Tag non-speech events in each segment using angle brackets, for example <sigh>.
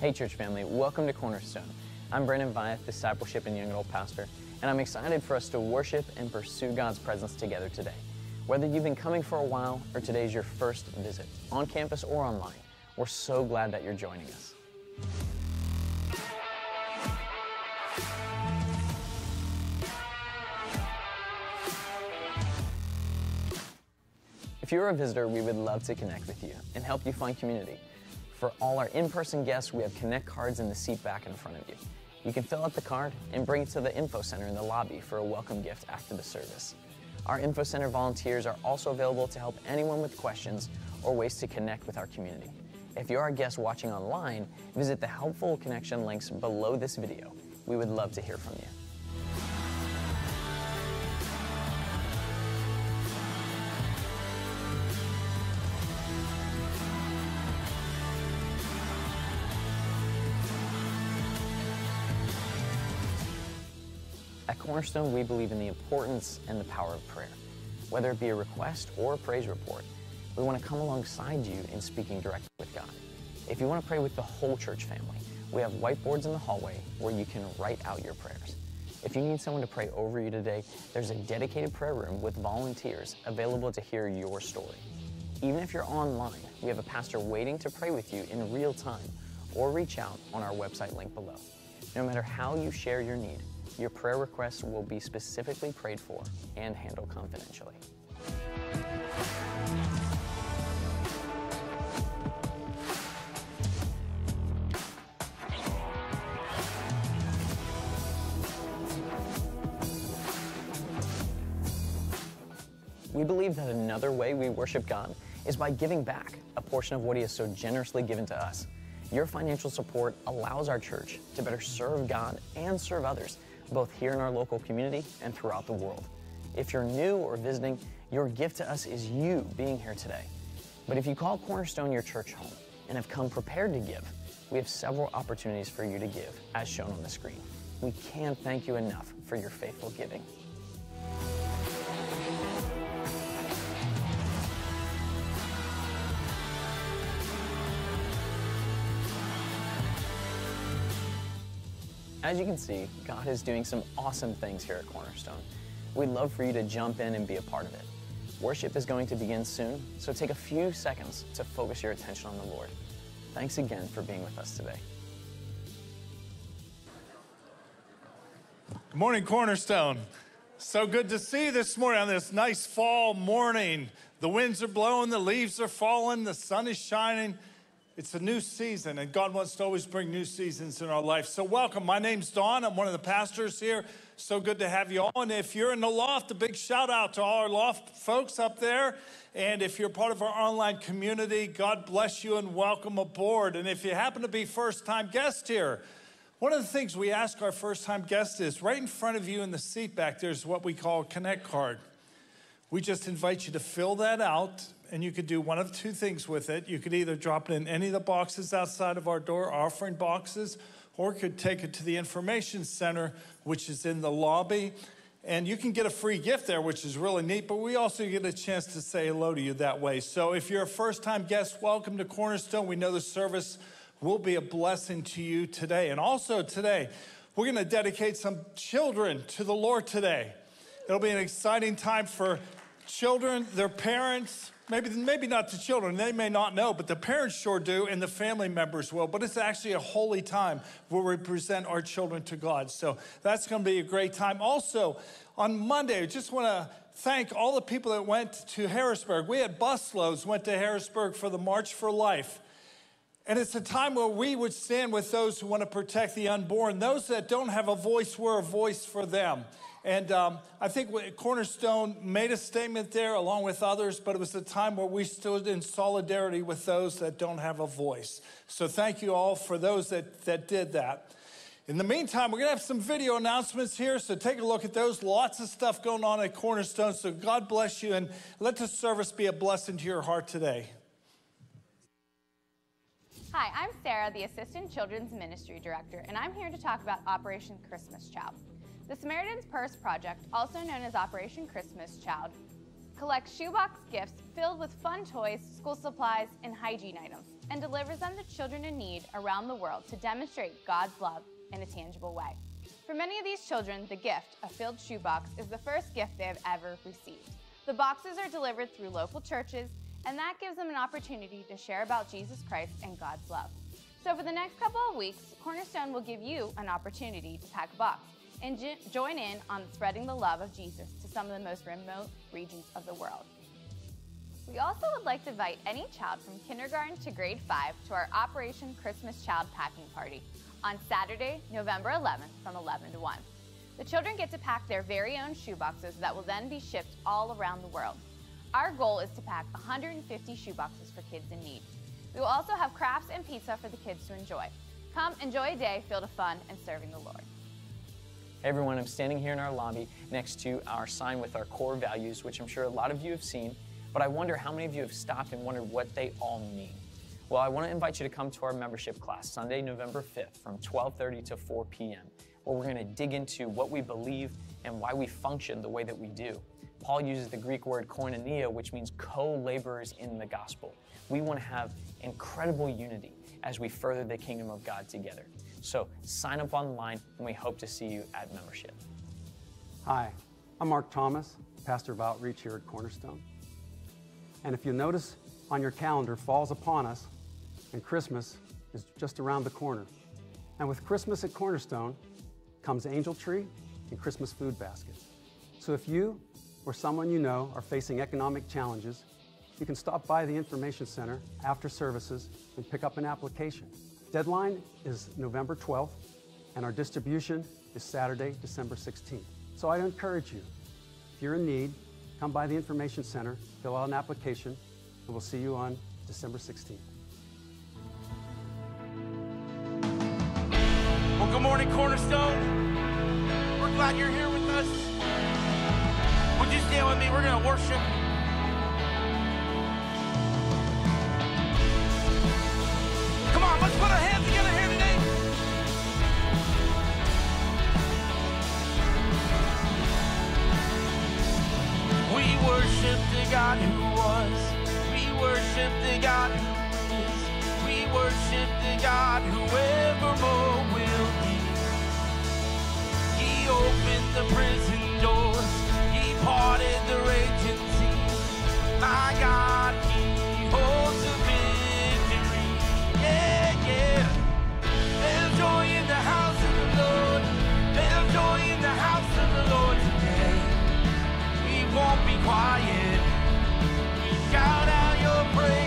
Hey, church family, welcome to Cornerstone. I'm Brandon Vyeth, discipleship and young adult pastor, and I'm excited for us to worship and pursue God's presence together today. Whether you've been coming for a while or today's your first visit, on campus or online, we're so glad that you're joining us. If you're a visitor, we would love to connect with you and help you find community. For all our in-person guests, we have Connect cards in the seat back in front of you. You can fill out the card and bring it to the Info Center in the lobby for a welcome gift after the service. Our Info Center volunteers are also available to help anyone with questions or ways to connect with our community. If you're a guest watching online, visit the helpful connection links below this video. We would love to hear from you. Cornerstone, we believe in the importance and the power of prayer. Whether it be a request or a praise report, we want to come alongside you in speaking directly with God. If you want to pray with the whole church family, we have whiteboards in the hallway where you can write out your prayers. If you need someone to pray over you today, there's a dedicated prayer room with volunteers available to hear your story. Even if you're online, we have a pastor waiting to pray with you in real time or reach out on our website link below. No matter how you share your need, your prayer requests will be specifically prayed for and handled confidentially. We believe that another way we worship God is by giving back a portion of what He has so generously given to us. Your financial support allows our church to better serve God and serve others, both here in our local community and throughout the world. If you're new or visiting, your gift to us is you being here today. But if you call Cornerstone your church home and have come prepared to give, we have several opportunities for you to give, as shown on the screen. We can't thank you enough for your faithful giving. As you can see, God is doing some awesome things here at Cornerstone. We'd love for you to jump in and be a part of it. Worship is going to begin soon, so take a few seconds to focus your attention on the Lord. Thanks again for being with us today. Good morning, Cornerstone. So good to see you this morning on this nice fall morning. The winds are blowing, the leaves are falling, the sun is shining. It's a new season, and God wants to always bring new seasons in our life. So, welcome. My name's Don. I'm one of the pastors here. So good to have you all. And if you're in the loft, a big shout out to all our loft folks up there. And if you're part of our online community, God bless you and welcome aboard. And if you happen to be first time guest here, one of the things we ask our first time guests is right in front of you in the seat back, there's what we call a Connect card. We just invite you to fill that out, and you could do one of two things with it. You could either drop it in any of the boxes outside of our door, offering boxes, or could take it to the information center, which is in the lobby. And you can get a free gift there, which is really neat, but we also get a chance to say hello to you that way. So if you're a first time guest, welcome to Cornerstone. We know the service will be a blessing to you today. And also today, we're going to dedicate some children to the Lord today. It'll be an exciting time for children, their parents, maybe, maybe not the children, they may not know, but the parents sure do, and the family members will. But it's actually a holy time where we present our children to God. So that's going to be a great time. Also, on Monday, I just want to thank all the people that went to Harrisburg. We had busloads went to Harrisburg for the March for Life. And it's a time where we would stand with those who want to protect the unborn. Those that don't have a voice, we're a voice for them. And um, I think Cornerstone made a statement there along with others, but it was a time where we stood in solidarity with those that don't have a voice. So thank you all for those that, that did that. In the meantime, we're going to have some video announcements here, so take a look at those. Lots of stuff going on at Cornerstone. So God bless you and let this service be a blessing to your heart today. Hi, I'm Sarah, the Assistant Children's Ministry Director, and I'm here to talk about Operation Christmas Child. The Samaritan's Purse Project, also known as Operation Christmas Child, collects shoebox gifts filled with fun toys, school supplies, and hygiene items, and delivers them to children in need around the world to demonstrate God's love in a tangible way. For many of these children, the gift, a filled shoebox, is the first gift they have ever received. The boxes are delivered through local churches, and that gives them an opportunity to share about Jesus Christ and God's love. So, for the next couple of weeks, Cornerstone will give you an opportunity to pack a box and jo- join in on spreading the love of Jesus to some of the most remote regions of the world. We also would like to invite any child from kindergarten to grade 5 to our Operation Christmas Child Packing Party on Saturday, November 11th from 11 to 1. The children get to pack their very own shoeboxes that will then be shipped all around the world. Our goal is to pack 150 shoeboxes for kids in need. We will also have crafts and pizza for the kids to enjoy. Come enjoy a day filled with fun and serving the Lord. Everyone, I'm standing here in our lobby next to our sign with our core values, which I'm sure a lot of you have seen, but I wonder how many of you have stopped and wondered what they all mean. Well, I want to invite you to come to our membership class Sunday, November 5th from 12:30 to 4 p.m., where we're going to dig into what we believe and why we function the way that we do. Paul uses the Greek word koinonia, which means co-laborers in the gospel. We want to have incredible unity as we further the kingdom of God together. So sign up online, and we hope to see you at membership. Hi, I'm Mark Thomas, Pastor of Outreach here at Cornerstone. And if you notice on your calendar, falls upon us, and Christmas is just around the corner. And with Christmas at Cornerstone comes Angel Tree and Christmas food basket. So if you or someone you know are facing economic challenges, you can stop by the Information Center after services and pick up an application. Deadline is November 12th, and our distribution is Saturday, December 16th. So I encourage you, if you're in need, come by the Information Center, fill out an application, and we'll see you on December 16th. Well, good morning, Cornerstone. We're glad you're here with us. Would you stand with me? We're going to worship. Let's put our hands together here today. We worship the God who was. We worship the God who is. We worship the God who evermore will be. He opened the prison doors. He parted the raging sea. My God, won't be quiet. Shout out your praise.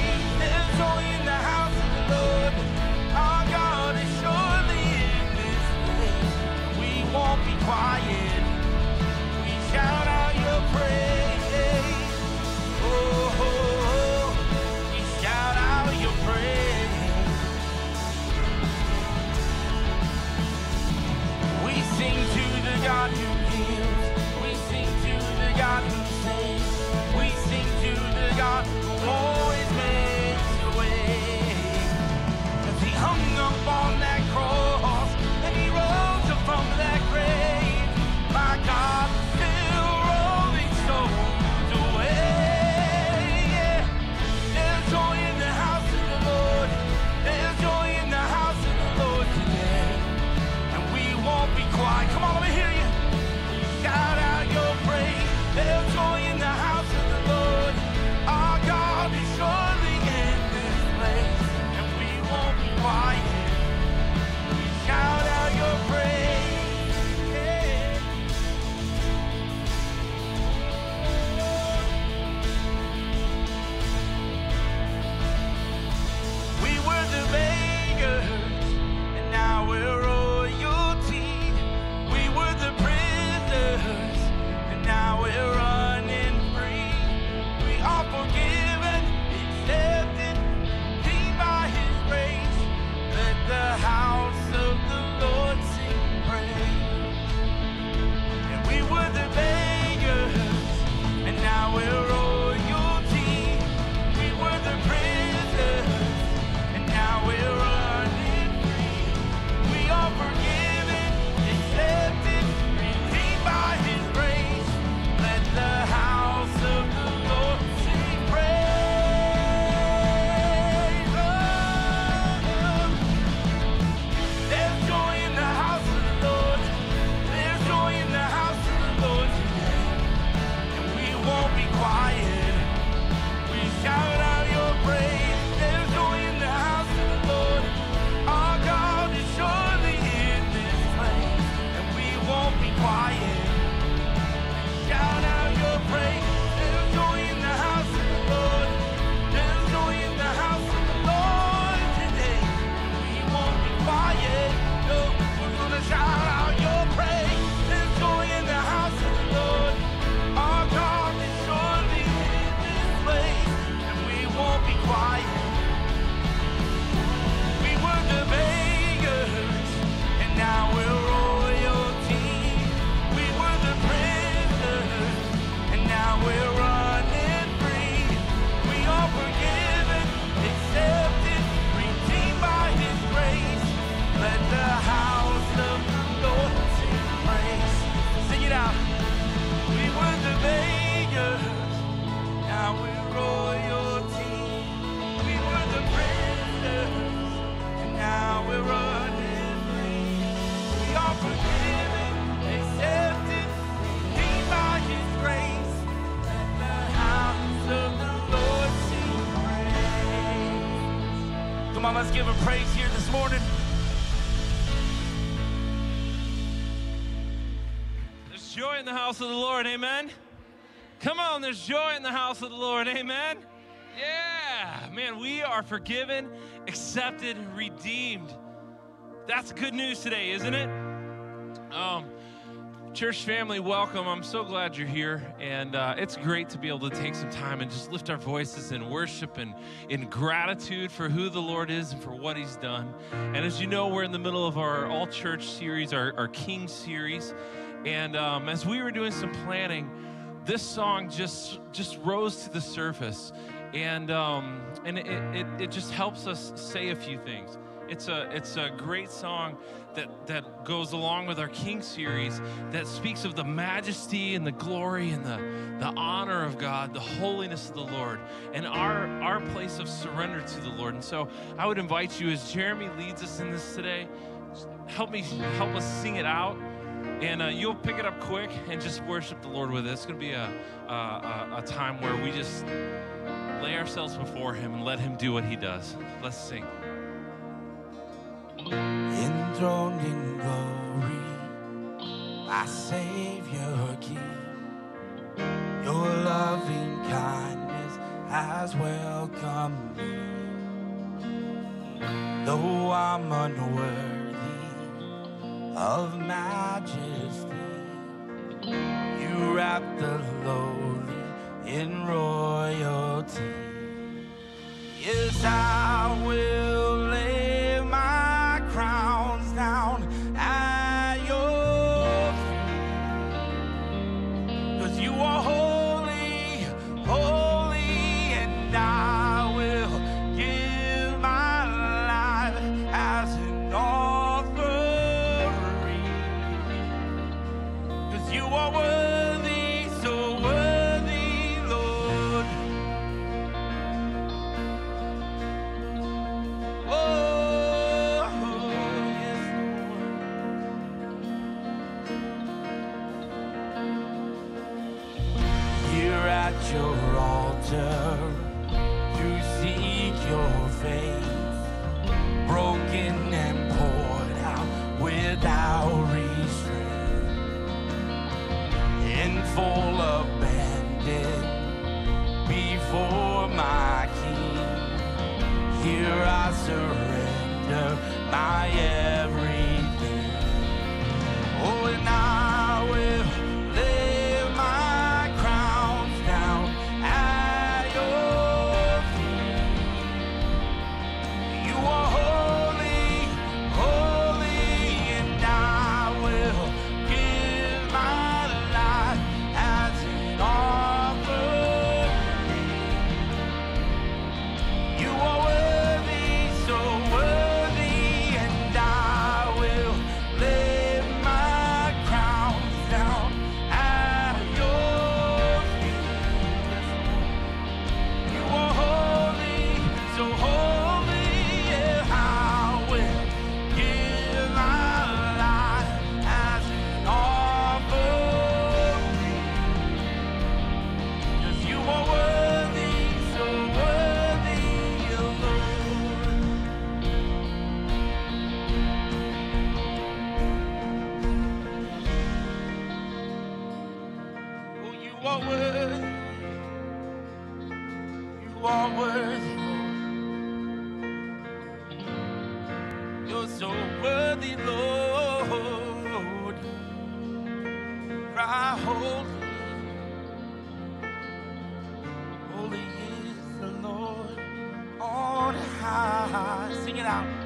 Let's give him praise here this morning. There's joy in the house of the Lord, amen. Come on, there's joy in the house of the Lord, amen. Yeah, man, we are forgiven, accepted, redeemed. That's good news today, isn't it? Um, church family, welcome. I'm so glad you're here. And uh, it's great to be able to take some time and just lift our voices in worship and in gratitude for who the Lord is and for what He's done. And as you know, we're in the middle of our All Church series, our, our King series. And um, as we were doing some planning, this song just just rose to the surface and um, and it, it, it just helps us say a few things it's a it's a great song that that goes along with our king series that speaks of the majesty and the glory and the the honor of god the holiness of the lord and our our place of surrender to the lord and so i would invite you as jeremy leads us in this today help me help us sing it out and uh, you'll pick it up quick and just worship the Lord with it. It's going to be a, a, a, a time where we just lay ourselves before Him and let Him do what He does. Let's sing. Enthroned in glory, my Savior King. Your loving kindness has welcomed me. Though I'm unworthy of majesty, you wrap the lowly in royalty. Yes, I will high.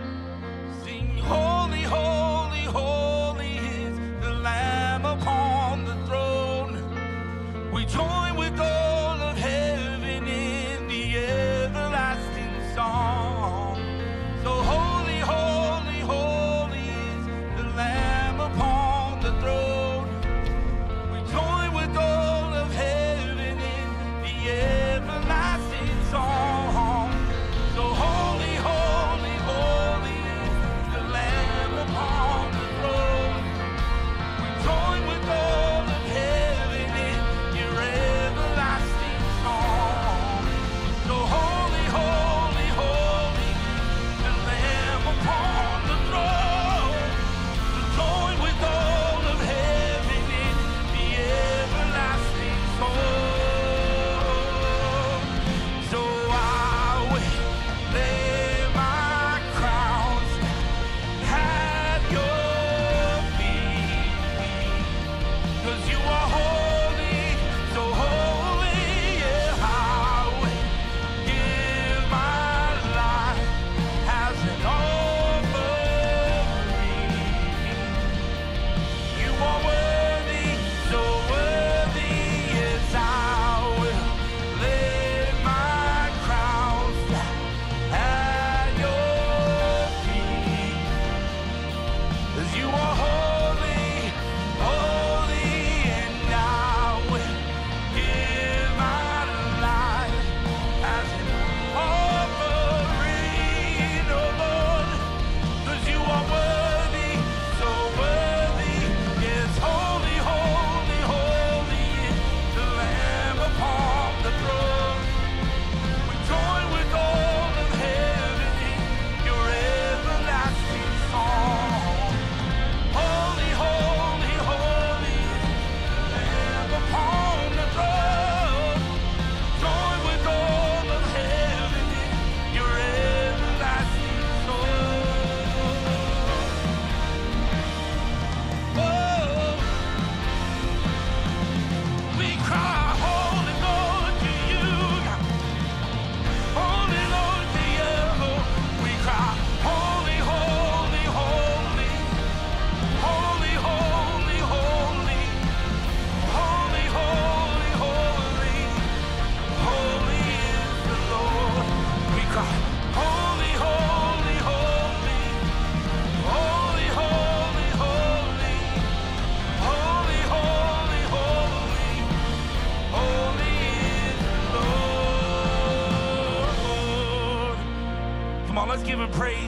praise.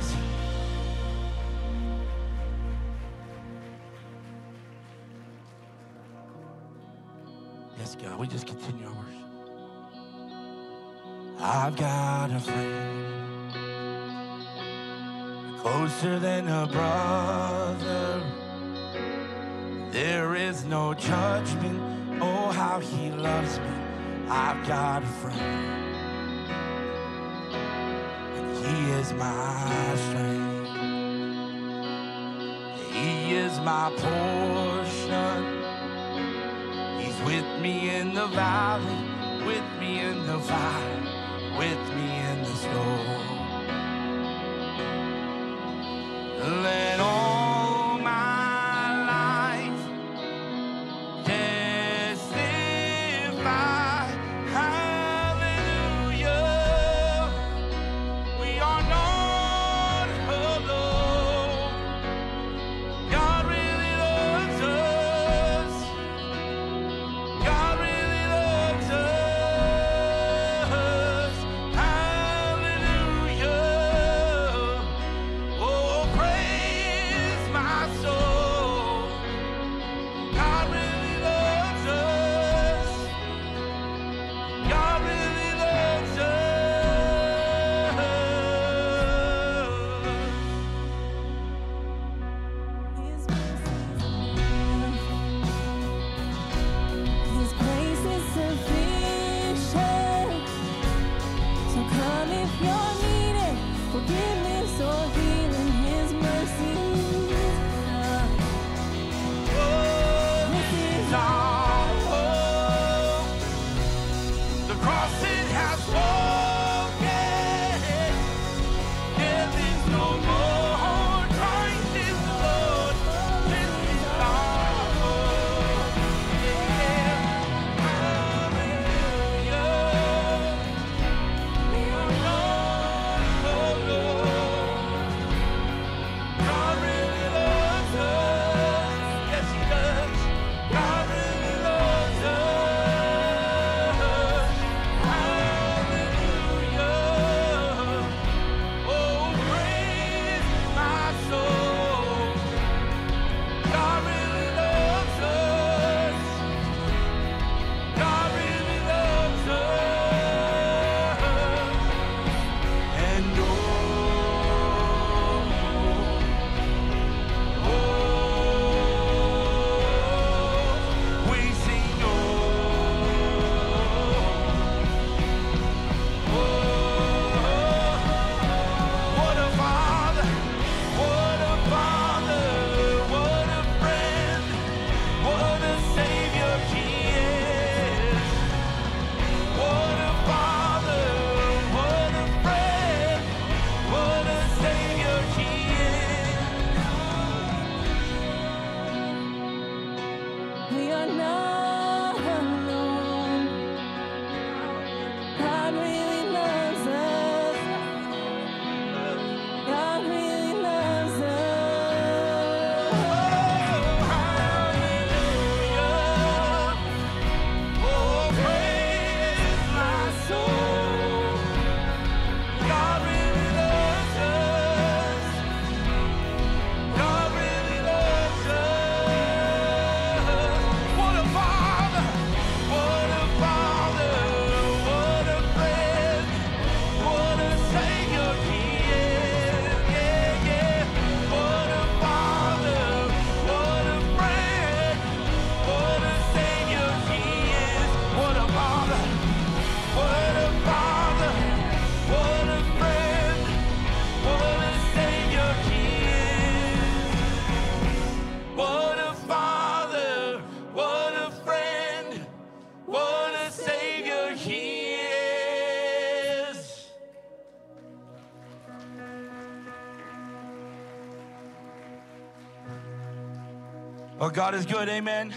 Well, God is good, amen.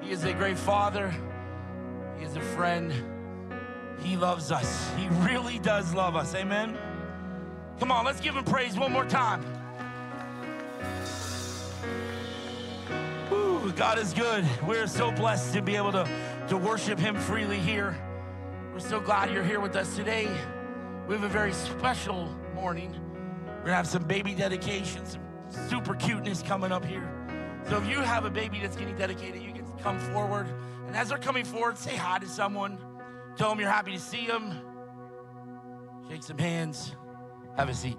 He is a great father, He is a friend. He loves us. He really does love us, amen. Come on, let's give Him praise one more time. Ooh, God is good. We're so blessed to be able to, to worship Him freely here. We're so glad you're here with us today. We have a very special morning. We're gonna have some baby dedications, some super cuteness coming up here. So if you have a baby that's getting dedicated, you can come forward. And as they're coming forward, say hi to someone. Tell them you're happy to see them. Shake some hands. Have a seat.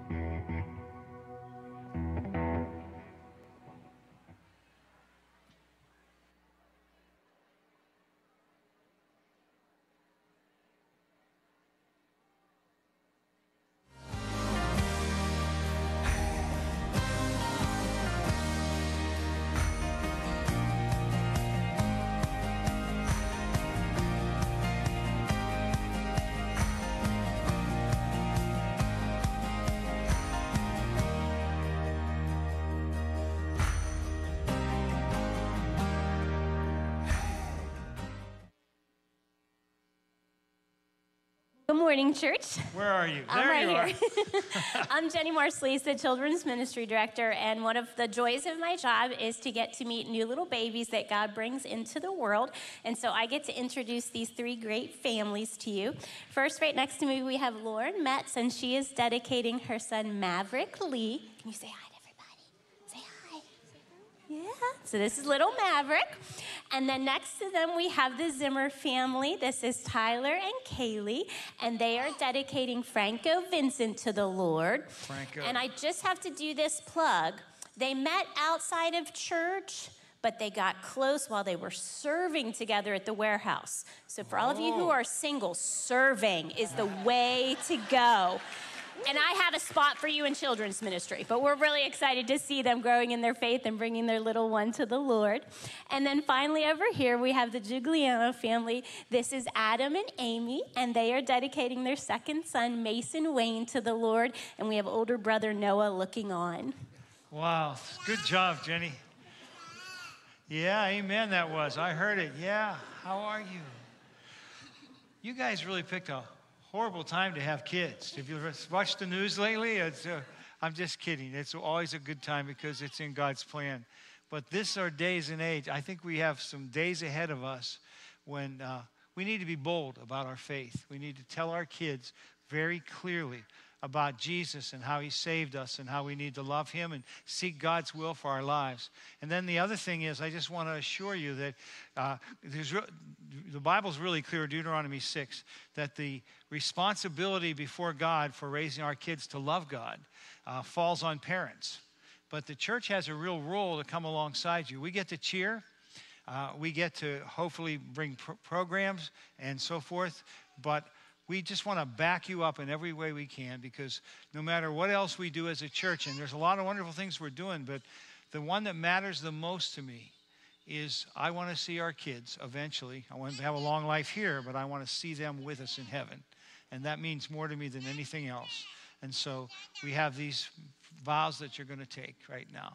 Good morning, church. Where are you? I'm There right you are. here. <laughs> I'm Jenny Marsley, the Children's Ministry Director, and one of the joys of my job is to get to meet new little babies that God brings into the world. And so I get to introduce these three great families to you. First, right next to me, we have Lauren Metz, and she is dedicating her son Maverick Lee. Can you say hi Yeah. So this is little Maverick. And then next to them, we have the Zimmer family. This is Tyler and Kaylee, and they are dedicating Franco Vincent to the Lord. Franco. And I just have to do this plug. They met outside of church, but they got close while they were serving together at the warehouse. So for all of you who oh. are single, serving is the way to go. And I have a spot for you in children's ministry, but we're really excited to see them growing in their faith and bringing their little one to the Lord. And then finally, over here, we have the Giuliano family. This is Adam and Amy, and they are dedicating their second son, Mason Wayne, to the Lord. And we have older brother Noah looking on. Wow. Good job, Jenny. Yeah, amen, that was. I heard it. Yeah. How are you? You guys really picked a horrible time to have kids. Have you watched the news lately? Uh, I'm just kidding. It's always a good time because it's in God's plan. But this are days and age. I think we have some days ahead of us when uh, we need to be bold about our faith. We need to tell our kids very clearly about Jesus and how he saved us and how we need to love him and seek God's will for our lives. And then the other thing is, I just want to assure you that uh, re- the Bible's really clear, Deuteronomy 6, that the responsibility before God for raising our kids to love God uh, falls on parents. But the church has a real role to come alongside you. We get to cheer. Uh, we get to hopefully bring pro- programs and so forth, but we just want to back you up in every way we can because no matter what else we do as a church, and there's a lot of wonderful things we're doing, but the one that matters the most to me is I want to see our kids eventually. I want to have a long life here, but I want to see them with us in heaven. And that means more to me than anything else. And so we have these vows that you're going to take right now.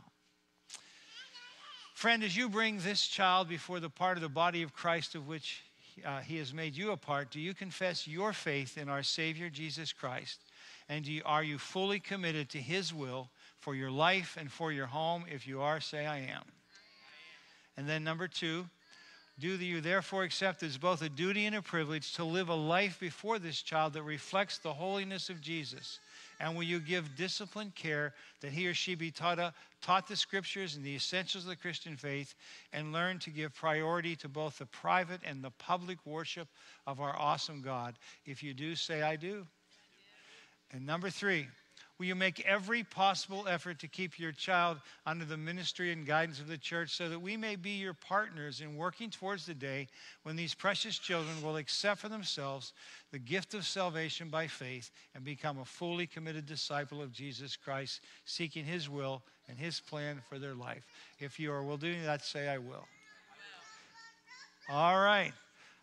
Friend, as you bring this child before the part of the body of Christ of which uh, he has made you a part, do you confess your faith in our Savior Jesus Christ? And you, are you fully committed to his will for your life and for your home? If you are, say, I am. And then, number two, do you therefore accept as both a duty and a privilege to live a life before this child that reflects the holiness of Jesus? And will you give disciplined care that he or she be taught, uh, taught the scriptures and the essentials of the Christian faith and learn to give priority to both the private and the public worship of our awesome God? If you do, say, I do. And number three, will you make every possible effort to keep your child under the ministry and guidance of the church so that we may be your partners in working towards the day when these precious children will accept for themselves the gift of salvation by faith and become a fully committed disciple of Jesus Christ, seeking his will and his plan for their life? If you are will doing that, say, I will. All right.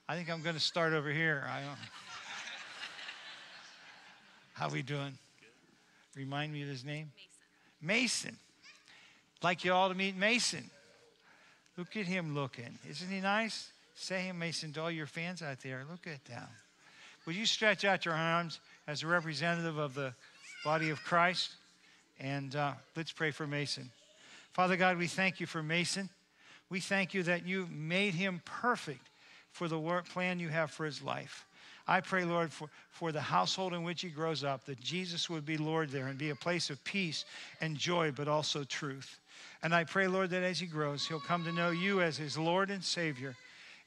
I think I'm going to start over here. How we doing? Remind me of his name? Mason. Mason. Like you all to meet Mason. Look at him looking. Isn't he nice? Say him, Mason, to all your fans out there. Look at them. Would you stretch out your arms as a representative of the body of Christ? And uh, let's pray for Mason. Father God, we thank you for Mason. We thank you that you made him perfect for the work plan you have for his life. I pray, Lord, for, for the household in which he grows up, that Jesus would be Lord there and be a place of peace and joy, but also truth. And I pray, Lord, that as he grows, he'll come to know you as his Lord and Savior.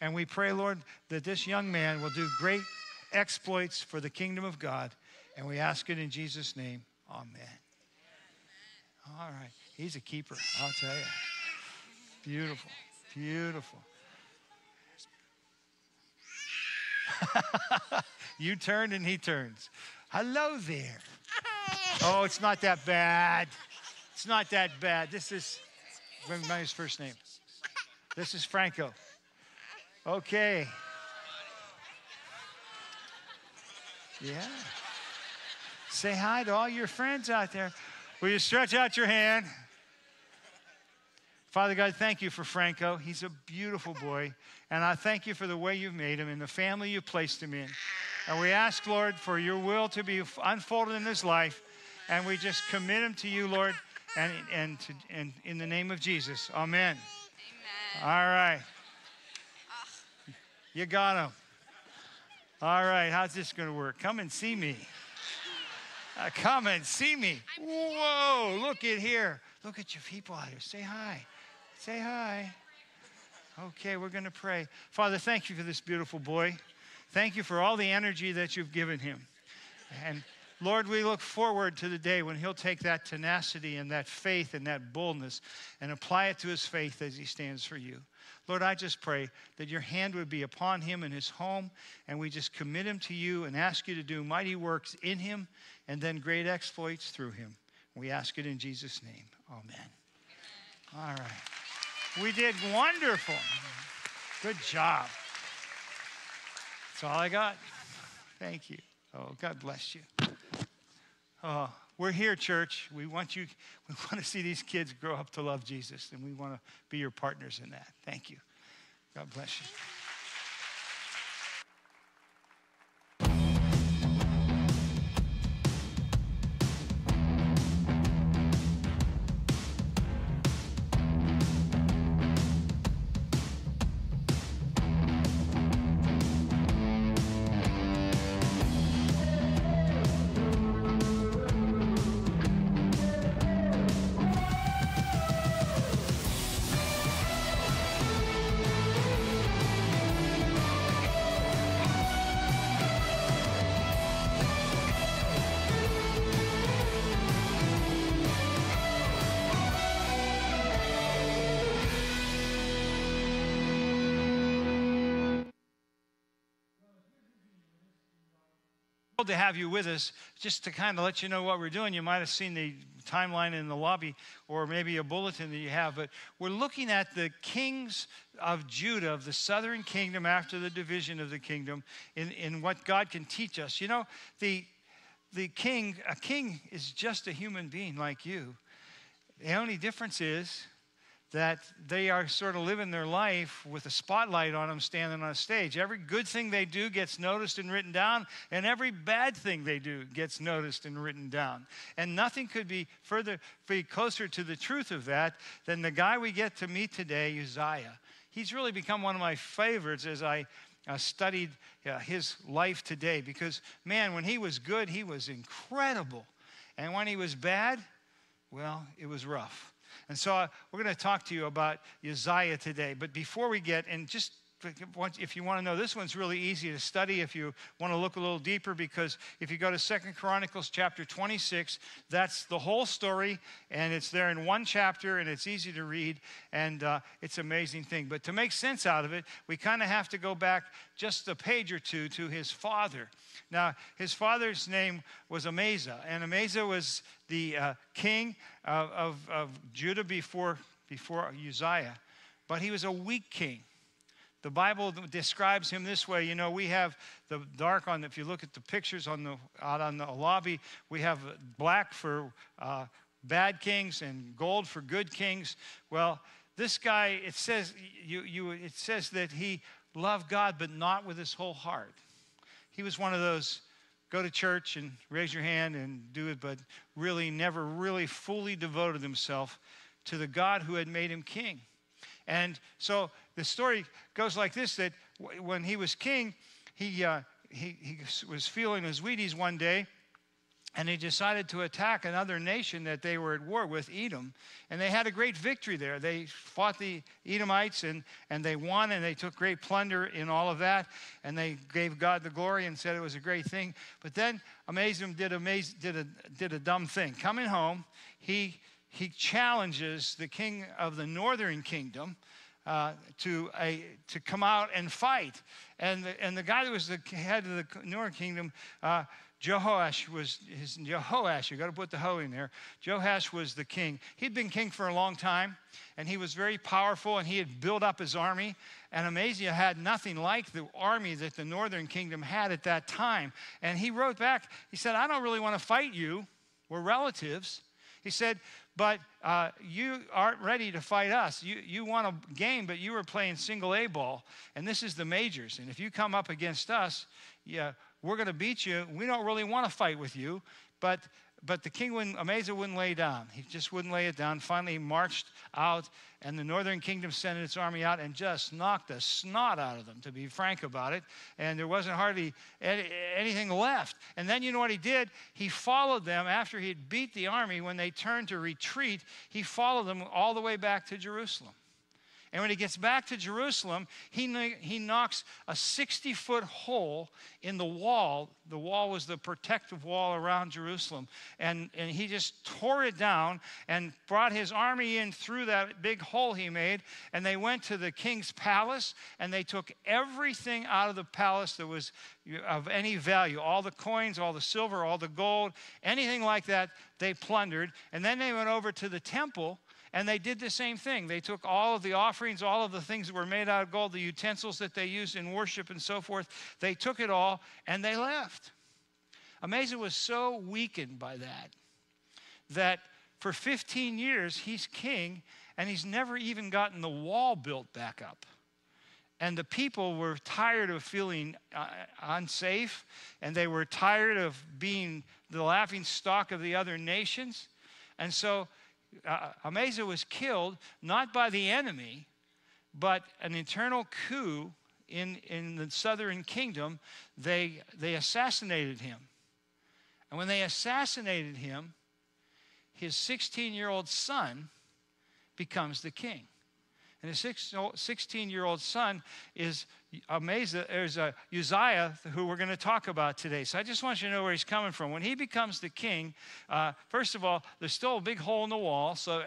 And we pray, Lord, that this young man will do great exploits for the kingdom of God. And we ask it in Jesus' name. Amen. All right. He's a keeper, I'll tell you. Beautiful. Beautiful. <laughs> you turn and he turns. Hello there. Oh, it's not that bad. It's not that bad. This is, remember his first name. This is Franco. Okay. Yeah. Say hi to all your friends out there. Will you stretch out your hand? Father God, thank you for Franco. He's a beautiful boy. And I thank you for the way you've made him and the family you placed him in. And we ask, Lord, for your will to be unfolded in his life. And we just commit him to you, Lord, and, and, to, and in the name of Jesus. Amen. Amen. All right. You got him. All right, how's this going to work? Come and see me. Uh, come and see me. Whoa, look at here. Look at your people out here. Say hi. Say hi. Okay, we're going to pray. Father, thank you for this beautiful boy. Thank you for all the energy that you've given him. And Lord, we look forward to the day when he'll take that tenacity and that faith and that boldness and apply it to his faith as he stands for you. Lord, I just pray that your hand would be upon him and his home, and we just commit him to you and ask you to do mighty works in him and then great exploits through him. We ask it in Jesus' name. Amen. All right. We did wonderful. Good job. That's all I got. Thank you. Oh, God bless you. Oh, we're here, church. We want you, <laughs> we want to see these kids grow up to love Jesus, and we want to be your partners in that. Thank you. God bless you. To have you with us just to kind of let you know what we're doing. You might have seen the timeline in the lobby or maybe a bulletin that you have, but we're looking at the kings of Judah, of the southern kingdom after the division of the kingdom, in, in what God can teach us. You know, the, the king, a king is just a human being like you. The only difference is that they are sort of living their life with a spotlight on them standing on a stage. Every good thing they do gets noticed and written down, and every bad thing they do gets noticed and written down. And nothing could be further be closer to the truth of that than the guy we get to meet today, Uzziah. He's really become one of my favorites as I uh, studied uh, his life today because, man, when he was good, he was incredible. And when he was bad, well, it was rough. And so uh, we're going to talk to you about Uzziah today. But before we get, and just if you want to know, this one's really easy to study if you want to look a little deeper, because if you go to Second Chronicles chapter 26, that's the whole story, and it's there in one chapter, and it's easy to read, and uh, it's an amazing thing. But to make sense out of it, we kind of have to go back just a page or two to his father. Now, his father's name was Amaziah, and Amaziah was the uh, king of, of, of Judah before, before Uzziah, but he was a weak king. The Bible describes him this way. You know, we have the dark on, if you look at the pictures on the, out on the lobby, we have black for uh, bad kings and gold for good kings. Well, this guy, it says, you, you, it says that he loved God, but not with his whole heart. He was one of those go to church and raise your hand and do it, but really never really fully devoted himself to the God who had made him king. And so the story goes like this that when he was king, he, uh, he, he was feeling his Wheaties one day, and he decided to attack another nation that they were at war with, Edom. And they had a great victory there. They fought the Edomites and, and they won and they took great plunder in all of that. And they gave God the glory and said it was a great thing. But then Amaziah did, amaz- did, a, did a dumb thing. Coming home, he, he challenges the king of the northern kingdom. Uh, to a to come out and fight, and the, and the guy that was the head of the northern kingdom uh, Jehoash was his Jehoash, you got to put the ho in there. Jehoash was the king. He'd been king for a long time, and he was very powerful, and he had built up his army. And Amaziah had nothing like the army that the northern kingdom had at that time. And he wrote back, he said, I don't really want to fight you. We're relatives. He said, but uh, you aren't ready to fight us. You, you want a game, but you were playing single A ball, and this is the majors. And if you come up against us, yeah, we're going to beat you. We don't really want to fight with you. But, but the king wouldn't, Amaziah wouldn't lay down. He just wouldn't lay it down. Finally, he marched out, and the northern kingdom sent its army out and just knocked the snot out of them, to be frank about it. And there wasn't hardly any, anything left. And then you know what he did? He followed them after he had beat the army. When they turned to retreat, he followed them all the way back to Jerusalem. And when he gets back to Jerusalem, he, he knocks a 60 foot hole in the wall. The wall was the protective wall around Jerusalem. And, and he just tore it down and brought his army in through that big hole he made. And they went to the king's palace and they took everything out of the palace that was of any value all the coins, all the silver, all the gold, anything like that, they plundered. And then they went over to the temple and they did the same thing. They took all of the offerings, all of the things that were made out of gold, the utensils that they used in worship and so forth, they took it all and they left. Amaziah was so weakened by that that for 15 years he's king and he's never even gotten the wall built back up. And the people were tired of feeling uh, unsafe and they were tired of being the laughing stock of the other nations. And so uh, Amaziah was killed not by the enemy, but an internal coup in, in the southern kingdom. They, they assassinated him. And when they assassinated him, his 16 year old son becomes the king. And his 16 year old son is amazed there's a Uzziah who we're going to talk about today. So I just want you to know where he's coming from. When he becomes the king, uh, first of all, there's still a big hole in the wall. So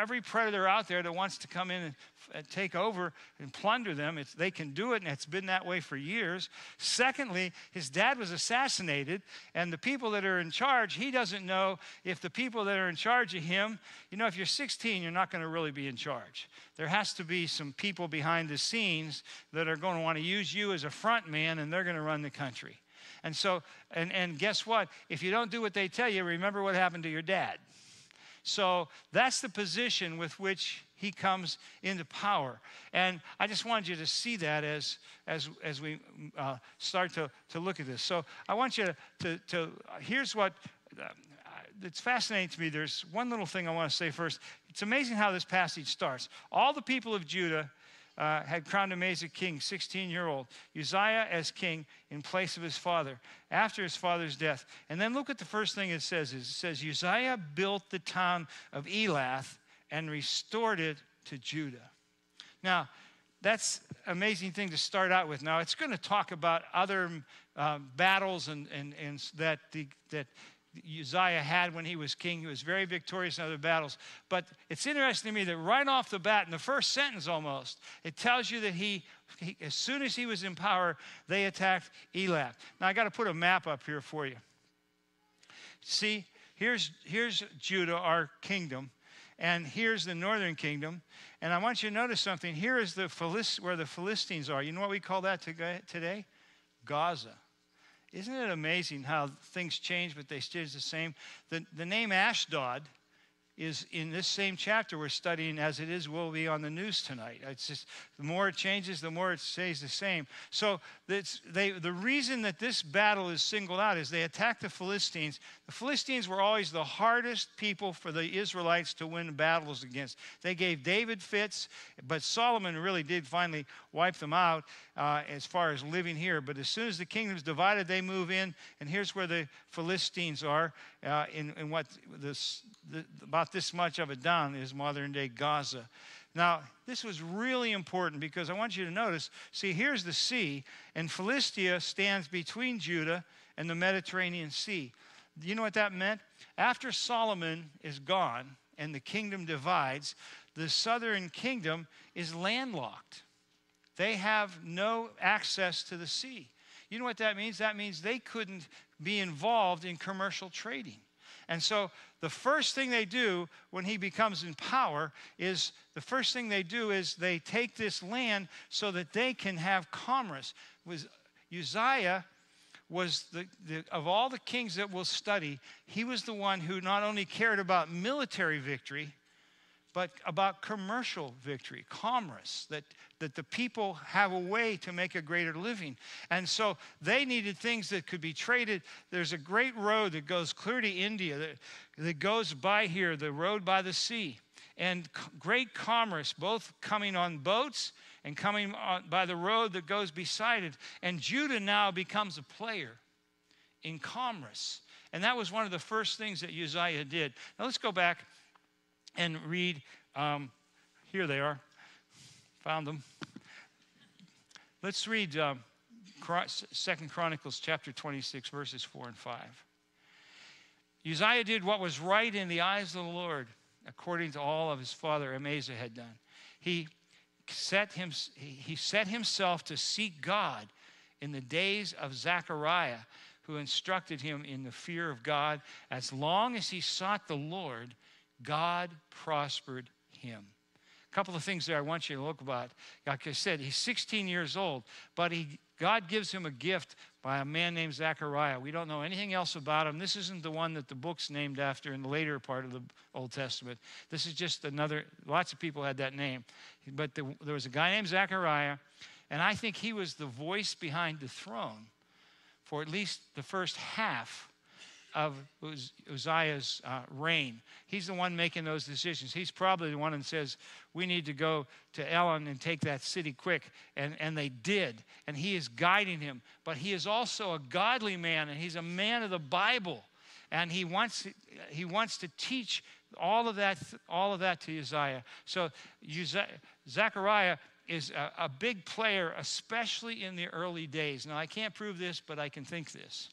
every predator out there that wants to come in and take over and plunder them. It's, they can do it, and it's been that way for years. Secondly, his dad was assassinated, and the people that are in charge, he doesn't know if the people that are in charge of him, you know, if you're 16, you're not going to really be in charge. There has to be some people behind the scenes that are going to want to use you as a front man, and they're going to run the country. And so, and, and guess what? If you don't do what they tell you, remember what happened to your dad. So that's the position with which he comes into power. And I just wanted you to see that as, as, as we uh, start to, to look at this. So I want you to, to, here's what. Uh, it's fascinating to me. There's one little thing I want to say first. It's amazing how this passage starts. All the people of Judah uh, had crowned him as a king, 16 year old. Uzziah as king in place of his father after his father's death. And then look at the first thing it says. is It says, Uzziah built the town of Elath and restored it to Judah. Now, that's amazing thing to start out with. Now, it's going to talk about other uh, battles and, and, and that, the, that Uzziah had when he was king. He was very victorious in other battles. But it's interesting to me that right off the bat, in the first sentence almost, it tells you that he, he as soon as he was in power, they attacked Elath. Now, I got to put a map up here for you. See, here's, here's Judah, our kingdom. And here's the northern kingdom. And I want you to notice something. Here is the Philist- where the Philistines are. You know what we call that today? Gaza. Isn't it amazing how things change, but they stay the same? The, the name Ashdod is in this same chapter we're studying as it is will be on the news tonight. It's just the more it changes, the more it stays the same. So they, the reason that this battle is singled out is they attacked the Philistines. The Philistines were always the hardest people for the Israelites to win battles against. They gave David fits, but Solomon really did finally wipe them out. Uh, as far as living here. But as soon as the kingdom's divided, they move in, and here's where the Philistines are. Uh, in, in what this, the, about this much of it down is modern day Gaza. Now, this was really important because I want you to notice see, here's the sea, and Philistia stands between Judah and the Mediterranean Sea. You know what that meant? After Solomon is gone and the kingdom divides, the southern kingdom is landlocked. They have no access to the sea. You know what that means? That means they couldn't be involved in commercial trading. And so the first thing they do when he becomes in power is the first thing they do is they take this land so that they can have commerce. Was Uzziah was the, the, of all the kings that we'll study, he was the one who not only cared about military victory, but about commercial victory, commerce, that, that the people have a way to make a greater living. And so they needed things that could be traded. There's a great road that goes clear to India that, that goes by here, the road by the sea. And great commerce, both coming on boats and coming on, by the road that goes beside it. And Judah now becomes a player in commerce. And that was one of the first things that Uzziah did. Now let's go back and read. Um, here they are. Found them. Let's read um, Second Chronicles chapter 26, verses 4 and 5. Uzziah did what was right in the eyes of the Lord, according to all of his father Amaziah had done. He set, him, he set himself to seek God in the days of Zechariah, who instructed him in the fear of God. As long as he sought the Lord, God prospered him. A couple of things there I want you to look about. Like I said, he's 16 years old, but he, God gives him a gift by a man named Zechariah. We don't know anything else about him. This isn't the one that the book's named after in the later part of the Old Testament. This is just another, lots of people had that name. But the, there was a guy named Zechariah, and I think he was the voice behind the throne for at least the first half of Uzziah's uh, reign. He's the one making those decisions. He's probably the one that says, We need to go to Elath and take that city quick. And, and they did. And he is guiding him. But he is also a godly man, and he's a man of the Bible. And he wants, he wants to teach all of that, all of that to Uzziah. So Zechariah is a, a big player, especially in the early days. Now, I can't prove this, but I can think this.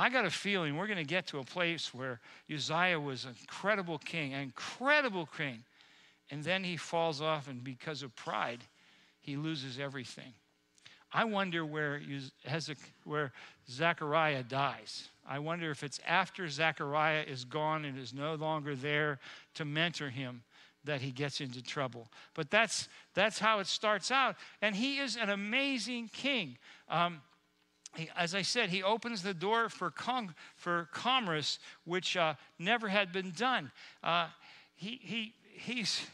I got a feeling we're going to get to a place where Uzziah was an incredible king, an incredible king. And then he falls off, and because of pride, he loses everything. I wonder where, where Zechariah dies. I wonder if it's after Zechariah is gone and is no longer there to mentor him that he gets into trouble. But that's, that's how it starts out. And he is an amazing king. Um, as I said, he opens the door for, con- for commerce, which uh, never had been done. Uh, he, he, he's,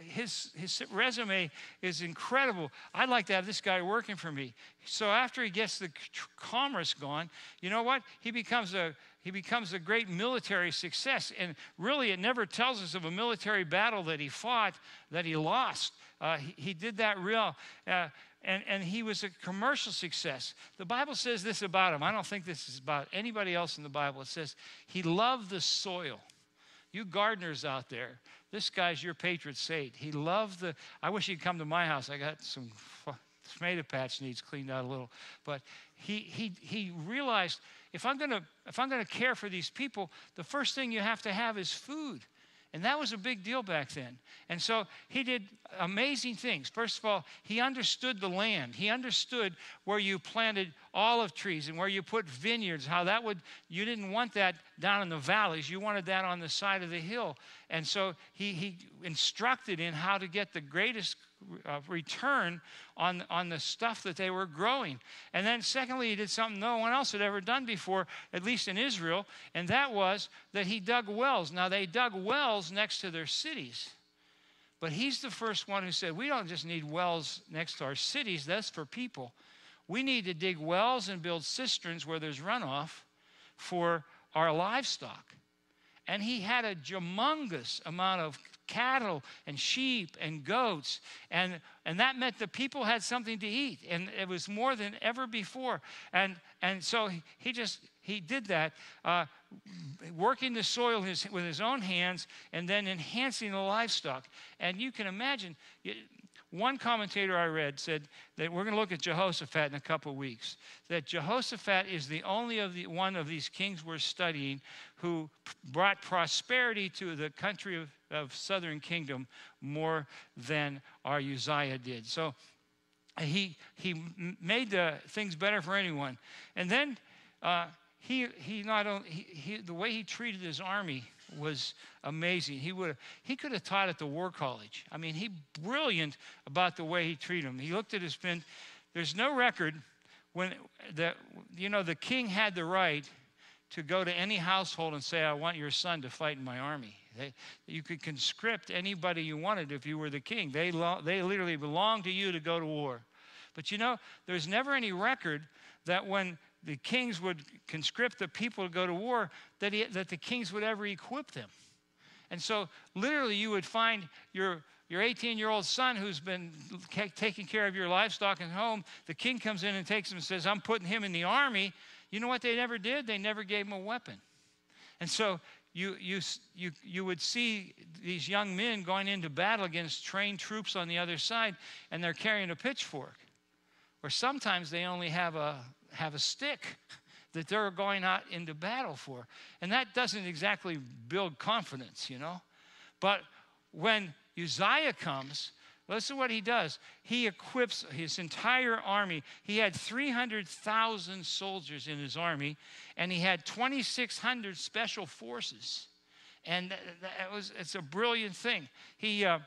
his, his resume is incredible. I'd like to have this guy working for me. So after he gets the commerce gone, you know what? He becomes a he becomes a great military success. And really, it never tells us of a military battle that he fought that he lost. Uh, he, he, did that real. And, and he was a commercial success. The Bible says this about him. I don't think this is about anybody else in the Bible. It says he loved the soil. You gardeners out there, this guy's your patron saint. He loved the. I wish he'd come to my house. I got some tomato patch needs cleaned out a little, but he he he realized if I'm gonna if I'm gonna care for these people, the first thing you have to have is food. And that was a big deal back then. And so he did amazing things. First of all, he understood the land. He understood where you planted olive trees and where you put vineyards, how that would, you didn't want that down in the valleys. You wanted that on the side of the hill. And so he, he instructed in how to get the greatest uh, return on, on the stuff that they were growing. And then, secondly, he did something no one else had ever done before, at least in Israel, and that was that he dug wells. Now, they dug wells next to their cities. But he's the first one who said, We don't just need wells next to our cities, that's for people. We need to dig wells and build cisterns where there's runoff for our livestock. And he had a humongous amount of cattle and sheep and goats. And, and that meant the people had something to eat. And it was more than ever before. And, and so he, he just, he did that, uh, working the soil his, with his own hands and then enhancing the livestock. And you can imagine, one commentator I read said that we're going to look at Jehoshaphat in a couple of weeks. That Jehoshaphat is the only of the one of these kings we're studying who brought prosperity to the country of, of southern kingdom more than our Uzziah did. So he he made the things better for anyone. And then uh, he he not only he, he, the way he treated his army was amazing. He would he could have taught at the war college. I mean, he brilliant about the way he treated him. He looked at his pen. There's no record when the you know the king had the right to go to any household and say, "I want your son to fight in my army." They, you could conscript anybody you wanted if you were the king. They lo- they literally belonged to you to go to war. But you know, there's never any record that when the kings would conscript the people to go to war, that, he, that the kings would ever equip them. And so, literally, you would find your your 18 year old son who's been taking care of your livestock and home, the king comes in and takes him and says, I'm putting him in the army. You know what they never did? They never gave him a weapon. And so you, you, you, you would see these young men going into battle against trained troops on the other side, and they're carrying a pitchfork. Or sometimes they only have a, have a stick that they're going out into battle for. And that doesn't exactly build confidence, you know. But when Uzziah comes, listen to what he does. He equips his entire army. He had 300,000 soldiers in his army, and he had 2,600 special forces. And that was, it's a brilliant thing. He, uh,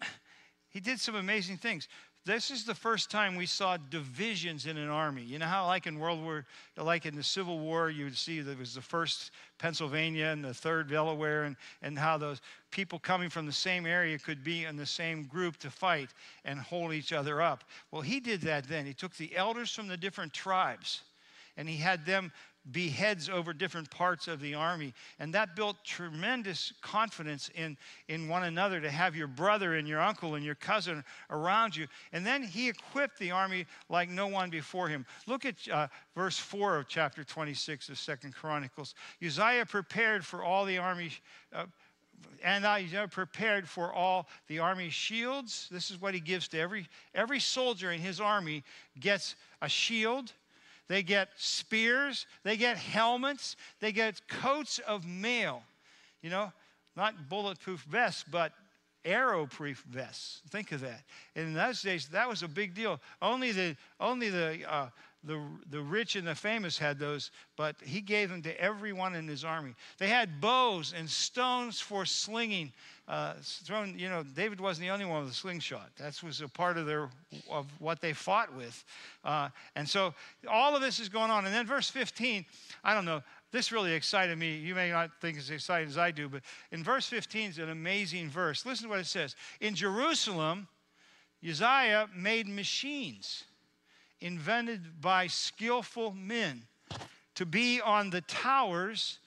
<laughs> he did some amazing things. This is the first time we saw divisions in an army. You know how, like in World War, like in the Civil War, you would see there was the first Pennsylvania and the third Delaware, and, and how those people coming from the same area could be in the same group to fight and hold each other up. Well, he did that then. He took the elders from the different tribes and he had them be heads over different parts of the army. And that built tremendous confidence in, in one another to have your brother and your uncle and your cousin around you. And then he equipped the army like no one before him. Look at uh, verse 4 of chapter 26 of Second Chronicles. Uzziah prepared for all the army. Uh, and I prepared for all the army shields. This is what he gives to every every soldier in his army gets a shield they get spears, they get helmets, they get coats of mail. You know, not bulletproof vests, but arrow-proof vests. Think of that. And in those days, that was a big deal. Only the only the uh, the, the rich and the famous had those, but he gave them to everyone in his army. They had bows and stones for slinging. Uh, thrown, you know, David wasn't the only one with a slingshot. That was a part of their of what they fought with. Uh, and so all of this is going on. And then verse 15, I don't know, this really excited me. You may not think as excited as I do, but in verse 15 is an amazing verse. Listen to what it says. In Jerusalem, Uzziah made machines invented by skillful men to be on the towers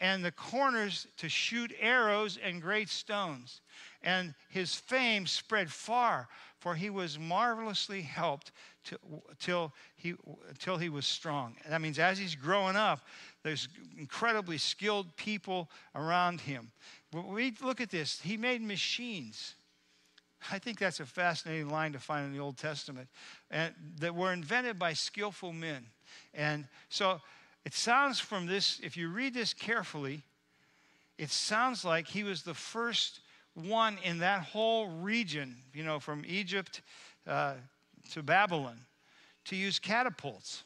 and the corners to shoot arrows and great stones. And his fame spread far, for he was marvelously helped to, till, he, till he was strong. That means as he's growing up, there's incredibly skilled people around him. But we look at this, he made machines I think that's a fascinating line to find in the Old Testament, and that were invented by skillful men. And so it sounds from this, if you read this carefully, it sounds like he was the first one in that whole region, you know, from Egypt uh, to Babylon, to use catapults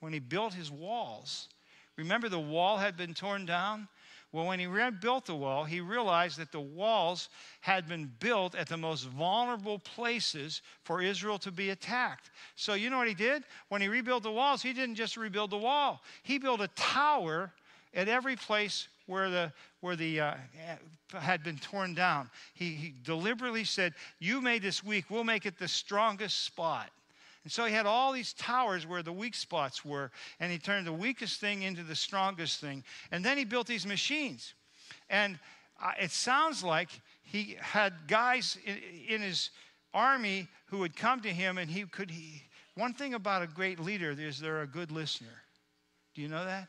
when he built his walls. Remember, the wall had been torn down? Well, when he rebuilt the wall, he realized that the walls had been built at the most vulnerable places for Israel to be attacked. So, you know what he did? When he rebuilt the walls, he didn't just rebuild the wall, he built a tower at every place where the where the uh, had been torn down. He, he deliberately said, "You made this weak. We'll make it the strongest spot." And so he had all these towers where the weak spots were, and he turned the weakest thing into the strongest thing. And then he built these machines. And uh, it sounds like he had guys in, in his army who would come to him and he could he, one thing about a great leader is they're a good listener do you know that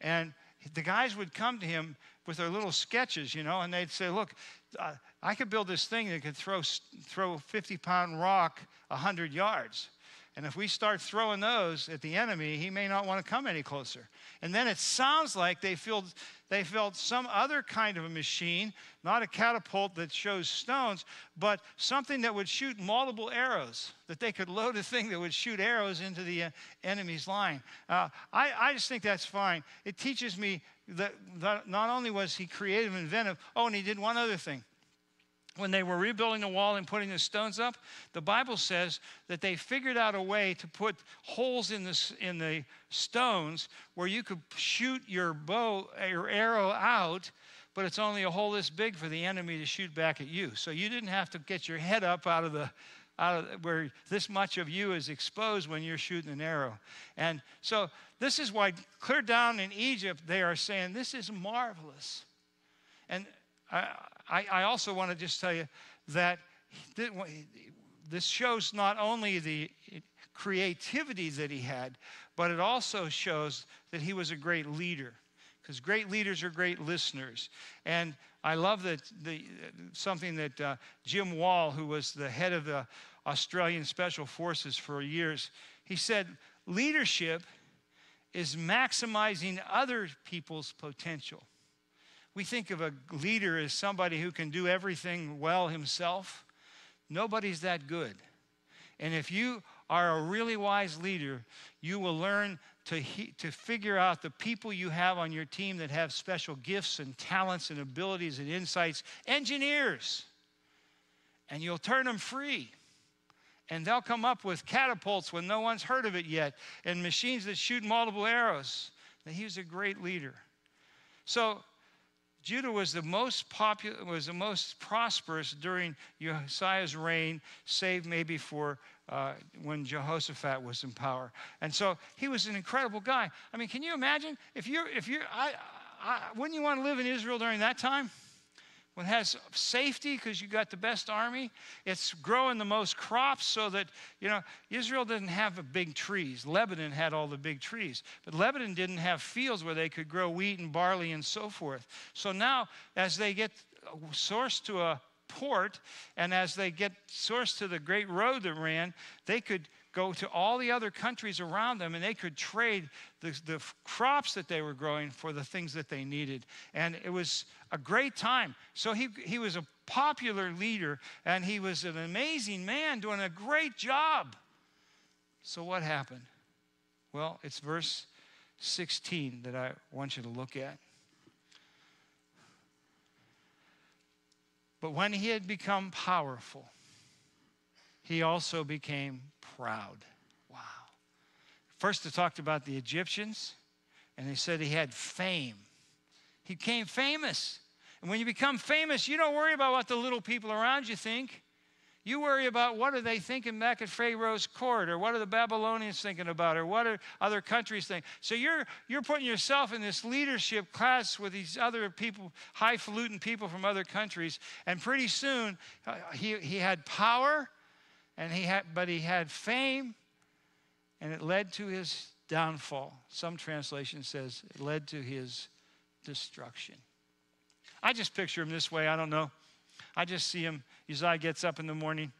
and the guys would come to him with their little sketches you know and they'd say look uh, i could build this thing that could throw throw 50 pound rock 100 yards and if we start throwing those at the enemy, he may not want to come any closer. And then it sounds like they felt, they felt some other kind of a machine, not a catapult that shows stones, but something that would shoot multiple arrows, that they could load a thing that would shoot arrows into the uh, enemy's line. Uh, I, I just think that's fine. It teaches me that, that not only was he creative and inventive, oh, and he did one other thing when they were rebuilding the wall and putting the stones up, the Bible says that they figured out a way to put holes in the, in the stones where you could shoot your bow, your arrow out, but it's only a hole this big for the enemy to shoot back at you. So you didn't have to get your head up out of the out of where this much of you is exposed when you're shooting an arrow. And so this is why clear down in Egypt they are saying this is marvelous. And I, I, I also want to just tell you that this shows not only the creativity that he had, but it also shows that he was a great leader. Because great leaders are great listeners. And I love that the, something that uh, Jim Wall, who was the head of the Australian Special Forces for years, he said, leadership is maximizing other people's potential. We think of a leader as somebody who can do everything well himself. Nobody's that good. And if you are a really wise leader, you will learn to, he, to figure out the people you have on your team that have special gifts and talents and abilities and insights, engineers, and you'll turn them free. And they'll come up with catapults when no one's heard of it yet, and machines that shoot multiple arrows. Now, he was a great leader. So Judah was the most popular, was the most prosperous during Josiah's reign, save maybe for uh, when Jehoshaphat was in power. And so he was an incredible guy. I mean, can you imagine if you're if you're I, I wouldn't you want to live in Israel during that time? It has safety because you got the best army. It's growing the most crops so that, you know, Israel didn't have big trees. Lebanon had all the big trees. But Lebanon didn't have fields where they could grow wheat and barley and so forth. So now, as they get sourced to a port and as they get sourced to the great road that ran, they could go to all the other countries around them and they could trade the, the crops that they were growing for the things that they needed. And it was a great time. So he, he was a popular leader and he was an amazing man doing a great job. So what happened? Well, it's verse 16 that I want you to look at. But when he had become powerful, he also became proud. Wow. First, it talked about the Egyptians, and they said he had fame. He became famous. And when you become famous, you don't worry about what the little people around you think. You worry about what are they thinking back at Pharaoh's court, or what are the Babylonians thinking about, or what are other countries thinking. So you're you're putting yourself in this leadership class with these other people, highfalutin people from other countries, and pretty soon uh, he he had power, and he had, but he had fame, and it led to his downfall. Some translation says it led to his destruction. I just picture him this way. I don't know. I just see him. Uzziah gets up in the morning,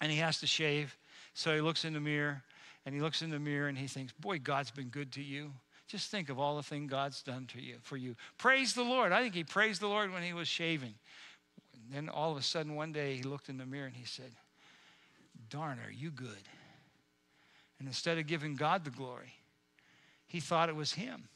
and he has to shave. So he looks in the mirror, and he looks in the mirror, and he thinks, "Boy, God's been good to you." Just think of all the things God's done to you for you. Praise the Lord. I think he praised the Lord when he was shaving. And then all of a sudden, one day, he looked in the mirror and he said, Darn, are you good? And instead of giving God the glory, he thought it was him.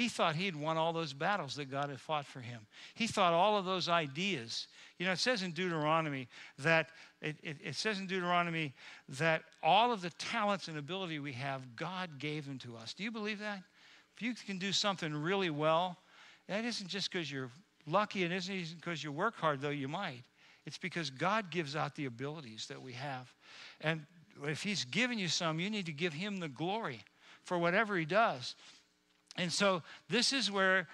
He thought he had won all those battles that God had fought for him. He thought all of those ideas. You know, it says in Deuteronomy that it, it, it, says in Deuteronomy that all of the talents and ability we have, God gave them to us. Do you believe that? If you can do something really well, that isn't just because you're lucky, and isn't because you work hard, though you might. It's because God gives out the abilities that we have. And if He's given you some, you need to give Him the glory for whatever He does. And so this is where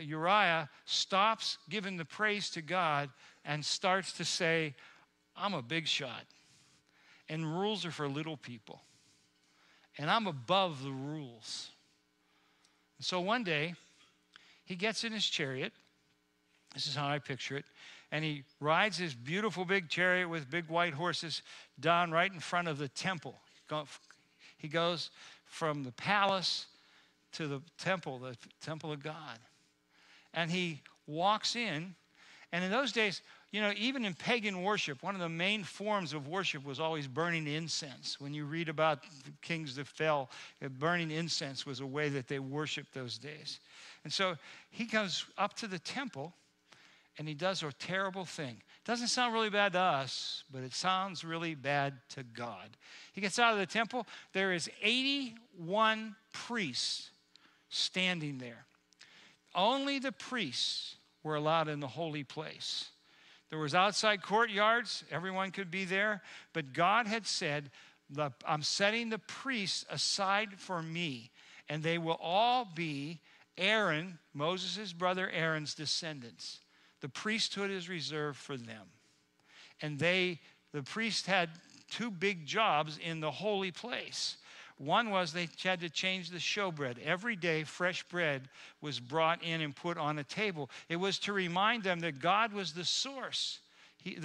Uriah stops giving the praise to God and starts to say, I'm a big shot, and rules are for little people, and I'm above the rules. So one day, he gets in his chariot. This is how I picture it. And he rides his beautiful big chariot with big white horses down right in front of the temple. He goes from the palace to the temple, the temple of God. And he walks in. And in those days, you know, even in pagan worship, one of the main forms of worship was always burning incense. When you read about kings that fell, uh, burning incense was a way that they worshiped those days. And so he comes up to the temple and he does a terrible thing. Doesn't sound really bad to us, but it sounds really bad to God. He gets out of the temple. There is 81 priests standing there. Only the priests were allowed in the holy place. There was outside courtyards, everyone could be there, but God had said, I'm setting the priests aside for me, and they will all be Aaron, Moses' brother Aaron's descendants. The priesthood is reserved for them. And they, the priest had two big jobs in the holy place. One was they had to change the showbread. Every day, fresh bread was brought in and put on a table. It was to remind them that God was the source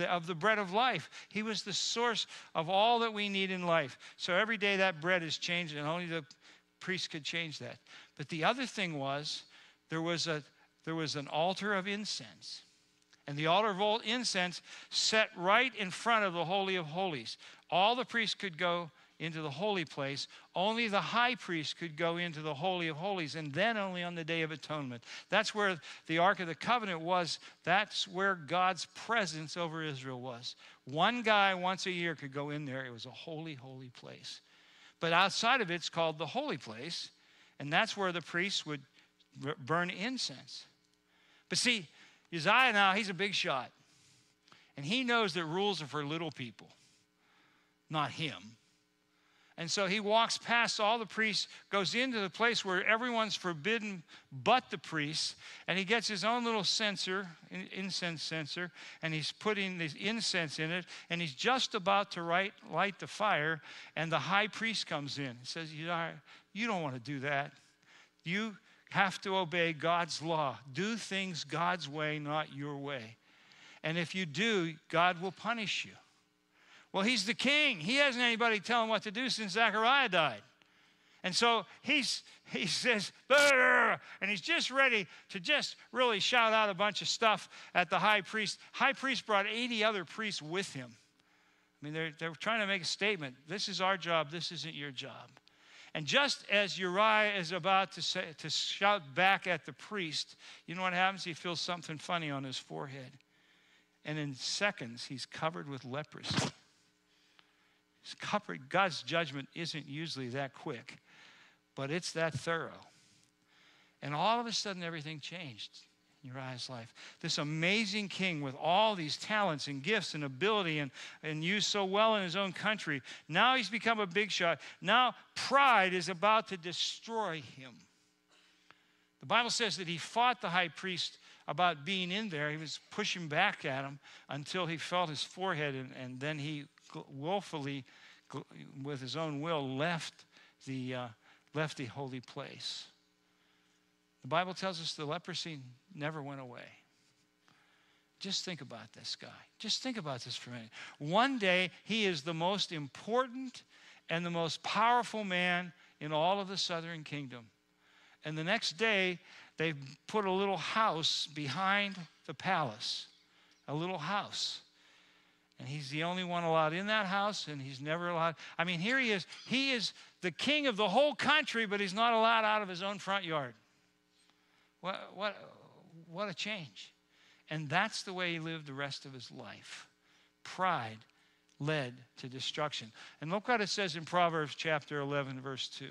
of the bread of life. He was the source of all that we need in life. So every day that bread is changed, and only the priest could change that. But the other thing was there was, a, there was an altar of incense. And the altar of incense set right in front of the Holy of Holies. All the priests could go into the holy place. Only the high priest could go into the Holy of Holies, and then only on the Day of Atonement. That's where the Ark of the Covenant was. That's where God's presence over Israel was. One guy once a year could go in there. It was a holy, holy place. But outside of it, it's called the holy place, and that's where the priests would burn incense. But see, Uzziah now, he's a big shot. And he knows that rules are for little people, not him. And so he walks past all the priests, goes into the place where everyone's forbidden but the priests, and he gets his own little censer, incense censer, and he's putting this incense in it, and he's just about to light, light the fire, and the high priest comes in. He says, You don't want to do that. You have to obey God's law. Do things God's way, not your way. And if you do, God will punish you. Well, he's the king. He hasn't anybody tell him what to do since Zechariah died. And so he's, he says, and he's just ready to just really shout out a bunch of stuff at the high priest. High priest brought 80 other priests with him. I mean, they're, they're trying to make a statement. This is our job, this isn't your job. And just as Uriah is about to, say, to shout back at the priest, you know what happens? He feels something funny on his forehead. And in seconds, he's covered with leprosy. God's judgment isn't usually that quick, but it's that thorough. And all of a sudden, everything changed in Uriah's life. This amazing king with all these talents and gifts and ability and, and used so well in his own country, now he's become a big shot. Now pride is about to destroy him. The Bible says that he fought the high priest about being in there. He was pushing back at him until he felt his forehead, and, and then he willfully, with his own will, left the, uh, left the holy place. The Bible tells us the leprosy never went away. Just think about this guy. Just think about this for a minute. One day, he is the most important and the most powerful man in all of the southern kingdom. And the next day, they put a little house behind the palace, a little house. And he's the only one allowed in that house, and he's never allowed. I mean, here he is. He is the king of the whole country, but he's not allowed out of his own front yard. What, what, what a change. And that's the way he lived the rest of his life. Pride led to destruction. And look what it says in Proverbs chapter 11, verse 2.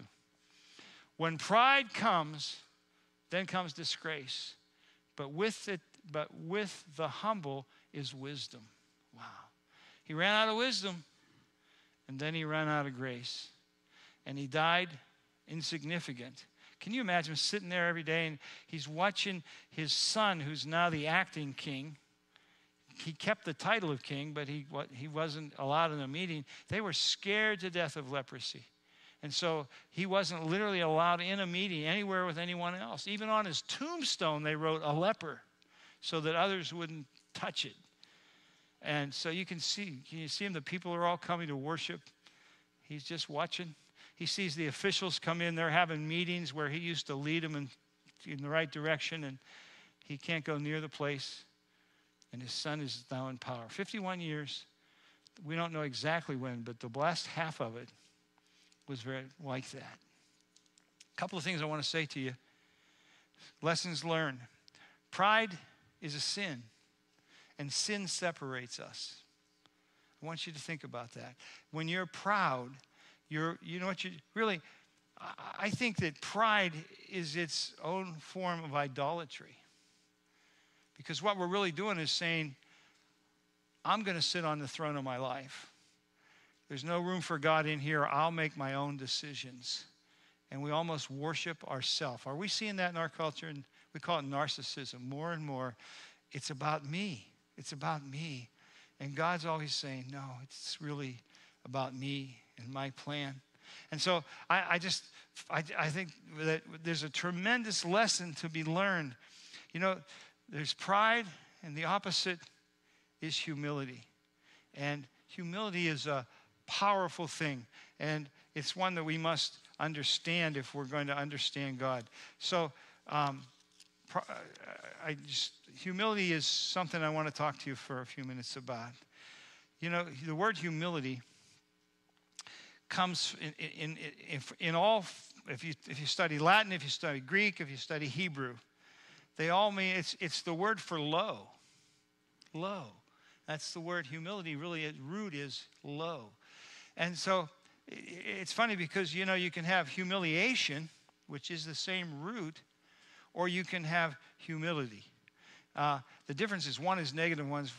When pride comes, then comes disgrace. But with it, but with the humble is wisdom. He ran out of wisdom, and then he ran out of grace. And he died insignificant. Can you imagine sitting there every day and he's watching his son, who's now the acting king? He kept the title of king, but he, he wasn't allowed in the meeting. They were scared to death of leprosy. And so he wasn't literally allowed in a meeting anywhere with anyone else. Even on his tombstone, they wrote a leper so that others wouldn't touch it. And so you can see, can you see him? The people are all coming to worship. He's just watching. He sees the officials come in. They're having meetings where he used to lead them in, in the right direction, and he can't go near the place. And his son is now in power. 51 years. We don't know exactly when, but the last half of it was very like that. A couple of things I want to say to you. Lessons learned. Pride is a sin, and sin separates us. I want you to think about that. When you're proud, you're, you know what you really, I think that pride is its own form of idolatry. Because what we're really doing is saying, I'm going to sit on the throne of my life. There's no room for God in here. I'll make my own decisions. And we almost worship ourselves. Are we seeing that in our culture? And we call it narcissism more and more. It's about me. It's about me. And God's always saying, no, it's really about me and my plan. And so I, I just, I, I think that there's a tremendous lesson to be learned. You know, there's pride, and the opposite is humility. And humility is a powerful thing, and it's one that we must understand if we're going to understand God. So, um, Uh, I just, humility is something I want to talk to you for a few minutes about. You know, the word humility comes in, in, in, in, all, if you, if you study Latin, if you study Greek, if you study Hebrew, they all mean it's, it's the word for low. Low. That's the word humility, really, its root is low. And so it's funny because, you know, you can have humiliation, which is the same root, or you can have humility. Uh, the difference is one is negative, one's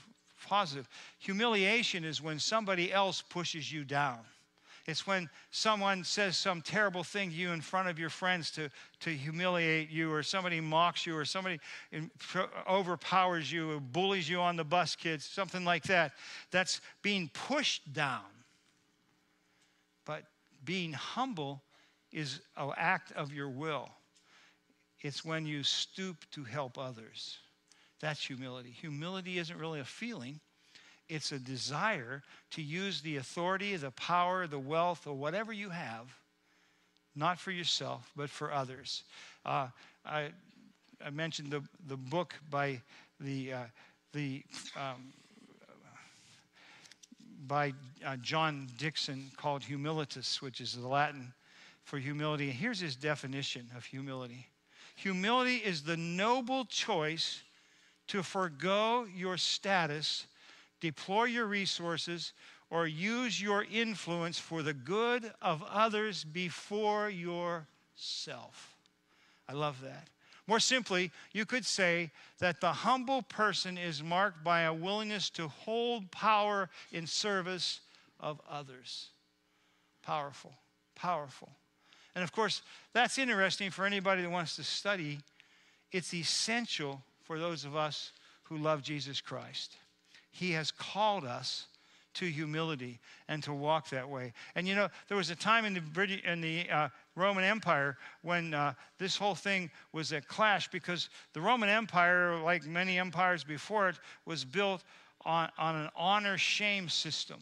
positive. Humiliation is when somebody else pushes you down. It's when someone says some terrible thing to you in front of your friends to, to humiliate you, or somebody mocks you, or somebody overpowers you, or bullies you on the bus, kids, something like that. That's being pushed down. But being humble is an act of your will. It's when you stoop to help others. That's humility. Humility isn't really a feeling, it's a desire to use the authority, the power, the wealth, or whatever you have, not for yourself, but for others. Uh, I, I, mentioned the, the book by the, uh, the um, by uh, John Dickson called Humilitas, which is the Latin for humility. And here's his definition of humility humility is the noble choice to forego your status deploy your resources, or use your influence for the good of others before yourself. I love that. More simply, you could say that the humble person is marked by a willingness to hold power in service of others. Powerful, powerful. And of course, that's interesting for anybody that wants to study. It's essential for those of us who love Jesus Christ. He has called us to humility and to walk that way. And you know, there was a time in the, British, in the uh, Roman Empire when uh, this whole thing was a clash because the Roman Empire, like many empires before it, was built on, on an honor shame system.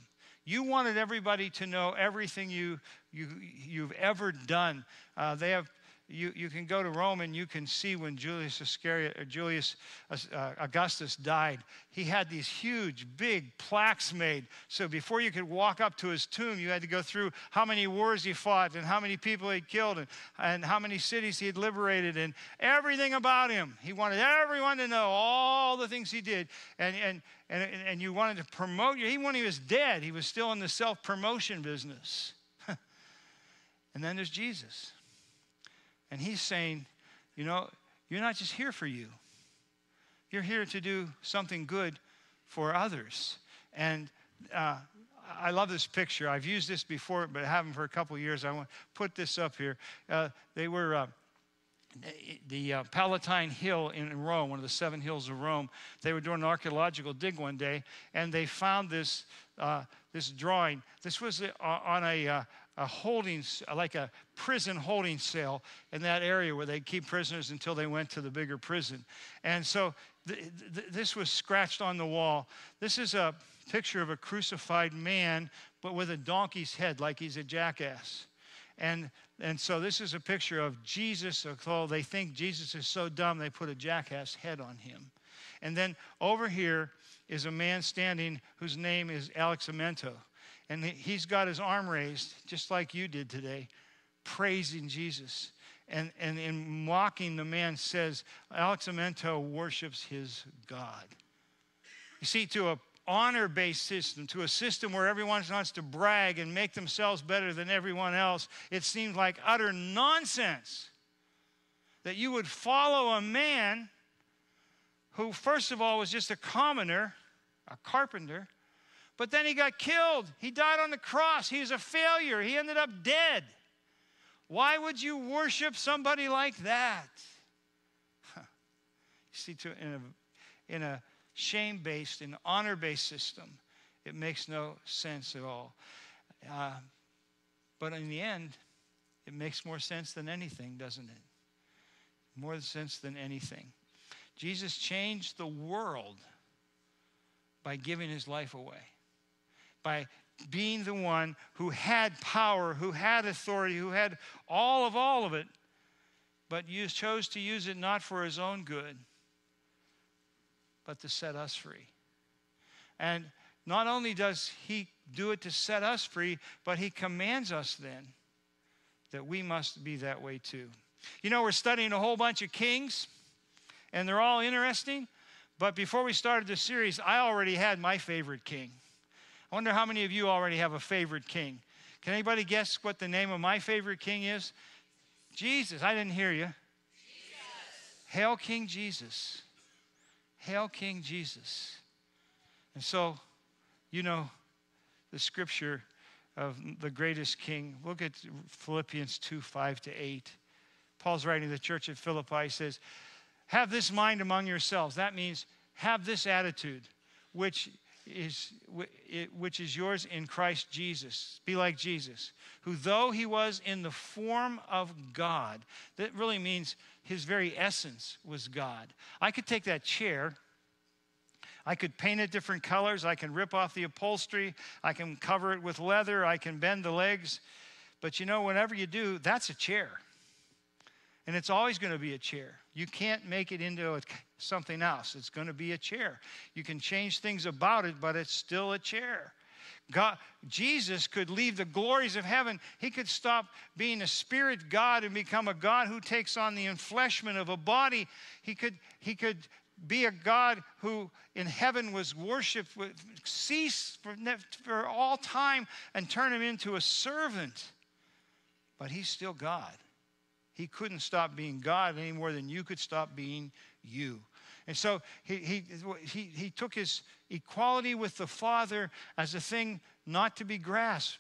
You wanted everybody to know everything you, you, you've ever done. Uh, they have you, you can go to Rome and you can see when Julius Iscariot or Julius uh, Augustus died, he had these huge, big plaques made. So before you could walk up to his tomb, you had to go through how many wars he fought and how many people he'd killed and, and how many cities he liberated and everything about him. He wanted everyone to know all the things he did. And, and, and, and you wanted to promote. Even when he was dead, he was still in the self promotion business. <laughs> and then there's Jesus. And he's saying, you know, you're not just here for you, you're here to do something good for others. And uh, I love this picture. I've used this before, but I haven't for a couple years. I want to put this up here. Uh, they were. Uh, the uh, Palatine Hill in Rome, one of the seven hills of Rome. They were doing an archaeological dig one day, and they found this uh, this drawing. This was uh, on a, uh, a holding, like a prison holding cell in that area where they keep prisoners until they went to the bigger prison. And so th- th- this was scratched on the wall. This is a picture of a crucified man, but with a donkey's head, like he's a jackass. And, and so this is a picture of Jesus, although they think Jesus is so dumb, they put a jackass head on him. And then over here is a man standing whose name is Alexamenos. And he's got his arm raised, just like you did today, praising Jesus. And, and in mocking, the man says, Alexamenos worships his God. You see, to a honor based system, to a system where everyone wants to brag and make themselves better than everyone else, it seems like utter nonsense that you would follow a man who, first of all, was just a commoner, a carpenter, but then he got killed. He died on the cross. He was a failure. He ended up dead. Why would you worship somebody like that? You see, to, in a, in a shame based and honor based system, it makes no sense at all. Uh, but in the end, it makes more sense than anything, doesn't it? More sense than anything. Jesus changed the world by giving his life away, by being the one who had power, who had authority, who had all of all of it, but chose to use it not for his own good, but to set us free. And not only does he do it to set us free, but he commands us then that we must be that way too. You know, we're studying a whole bunch of kings and they're all interesting. But before we started this series, I already had my favorite king. I wonder how many of you already have a favorite king. Can anybody guess what the name of my favorite king is? Jesus. I didn't hear you. Jesus. Hail King Jesus. Hail King Jesus. And so, you know the scripture of the greatest king. Look at Philippians 2 5 to 8. Paul's writing to the church at Philippi. He says, have this mind among yourselves. That means have this attitude, which is, which is yours in Christ Jesus. Be like Jesus, who, though he was in the form of God, that really means his very essence was God. I could take that chair. I could paint it different colors. I can rip off the upholstery. I can cover it with leather. I can bend the legs. But you know, whenever you do, that's a chair. And it's always going to be a chair. You can't make it into a, something else. It's going to be a chair. You can change things about it, but it's still a chair. God, Jesus could leave the glories of heaven. He could stop being a spirit God and become a God who takes on the enfleshment of a body. He could, he could be a God who in heaven was worshiped, cease for, for all time, and turn him into a servant. But he's still God. He couldn't stop being God any more than you could stop being you. And so he, he, he, he took his equality with the Father as a thing not to be grasped.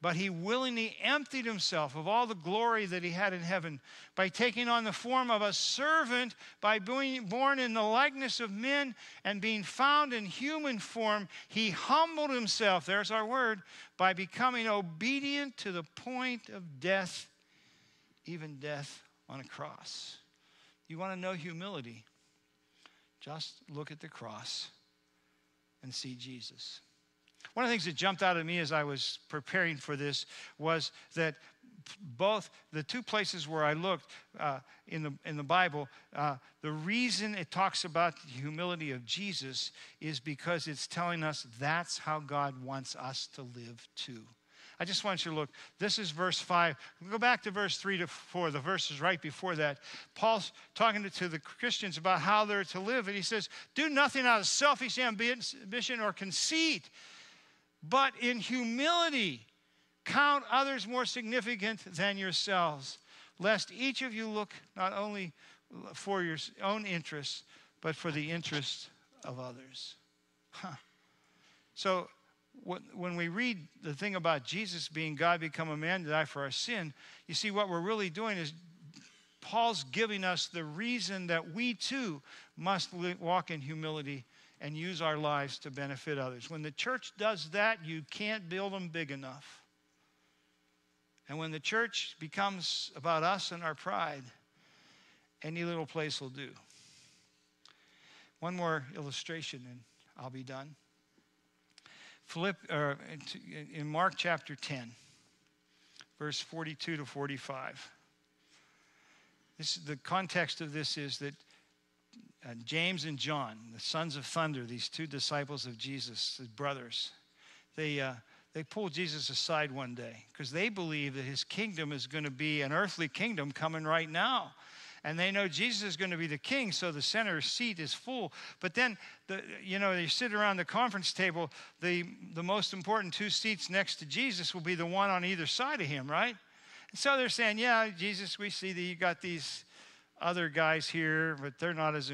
But he willingly emptied himself of all the glory that he had in heaven by taking on the form of a servant, by being born in the likeness of men and being found in human form. He humbled himself, there's our word, by becoming obedient to the point of death even death on a cross. You want to know humility? Just look at the cross and see Jesus. One of the things that jumped out at me as I was preparing for this was that both the two places where I looked uh, in, the, in the Bible, uh, the reason it talks about the humility of Jesus is because it's telling us that's how God wants us to live too. I just want you to look. This is verse 5. Go back to verse 3 to 4. The verses right before that. Paul's talking to, the Christians about how they're to live. And he says, Do nothing out of selfish ambition or conceit, but in humility count others more significant than yourselves, lest each of you look not only for your own interests, but for the interests of others. Huh. So when we read the thing about Jesus being God become a man to die for our sin, you see what we're really doing is Paul's giving us the reason that we too must walk in humility and use our lives to benefit others. When the church does that, you can't build them big enough. And when the church becomes about us and our pride, any little place will do. One more illustration and I'll be done. Philipp, uh, in Mark chapter 10, verse 42 to 45. This, the context of this is that uh, James and John, the sons of thunder, these two disciples of Jesus, his brothers, they, uh, they pulled Jesus aside one day because they believe that his kingdom is going to be an earthly kingdom coming right now and they know Jesus is going to be the king, so the center seat is full. But then, the, you know, you sit around the conference table, the, the most important two seats next to Jesus will be the one on either side of him, right? And so they're saying, yeah, Jesus, we see that you got these other guys here, but they're not as,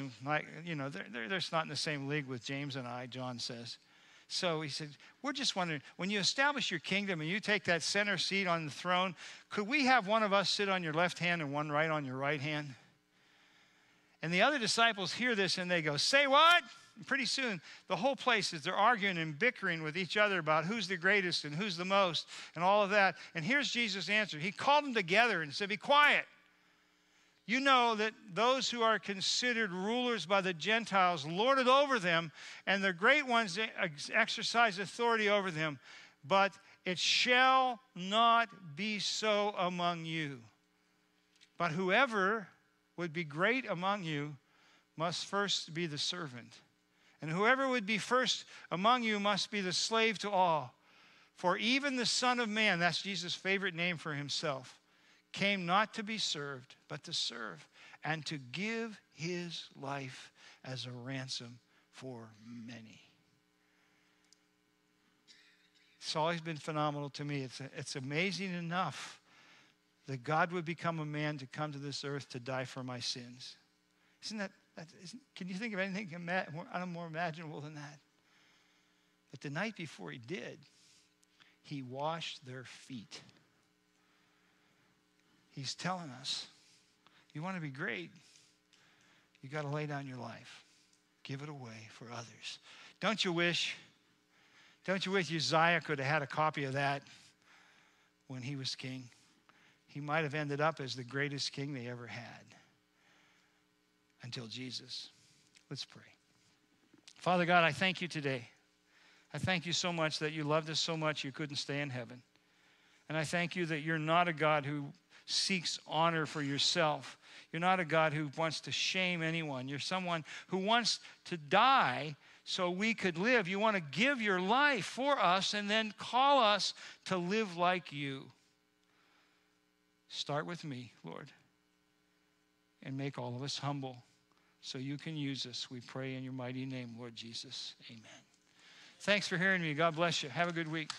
you know, they're, they're, they're not in the same league with James and I, John says. So he said, We're just wondering, when you establish your kingdom and you take that center seat on the throne, could we have one of us sit on your left hand and one right on your right hand? And the other disciples hear this and they go, Say what? And pretty soon, the whole place is they're arguing and bickering with each other about who's the greatest and who's the most and all of that. And here's Jesus' answer. He called them together and said, Be quiet. You know that those who are considered rulers by the Gentiles lord it over them, and the great ones exercise authority over them. But it shall not be so among you. But whoever would be great among you must first be the servant. And whoever would be first among you must be the slave to all. For even the Son of Man, that's Jesus' favorite name for himself, came not to be served, but to serve and to give his life as a ransom for many. It's always been phenomenal to me. It's, it's amazing enough that God would become a man to come to this earth to die for my sins. Isn't that, that isn't, can you think of anything more, more imaginable than that? But the night before he did, he washed their feet. He's telling us, you want to be great, you got to lay down your life, give it away for others. Don't you wish? Don't you wish Uzziah could have had a copy of that when he was king? He might have ended up as the greatest king they ever had until Jesus. Let's pray. Father God, I thank you today. I thank you so much that you loved us so much you couldn't stay in heaven. And I thank you that you're not a God who seeks honor for yourself. You're not a God who wants to shame anyone. You're someone who wants to die so we could live. You want to give your life for us and then call us to live like you. Start with me, Lord, and make all of us humble so you can use us. We pray in your mighty name, Lord Jesus. Amen. Thanks for hearing me. God bless you. Have a good week.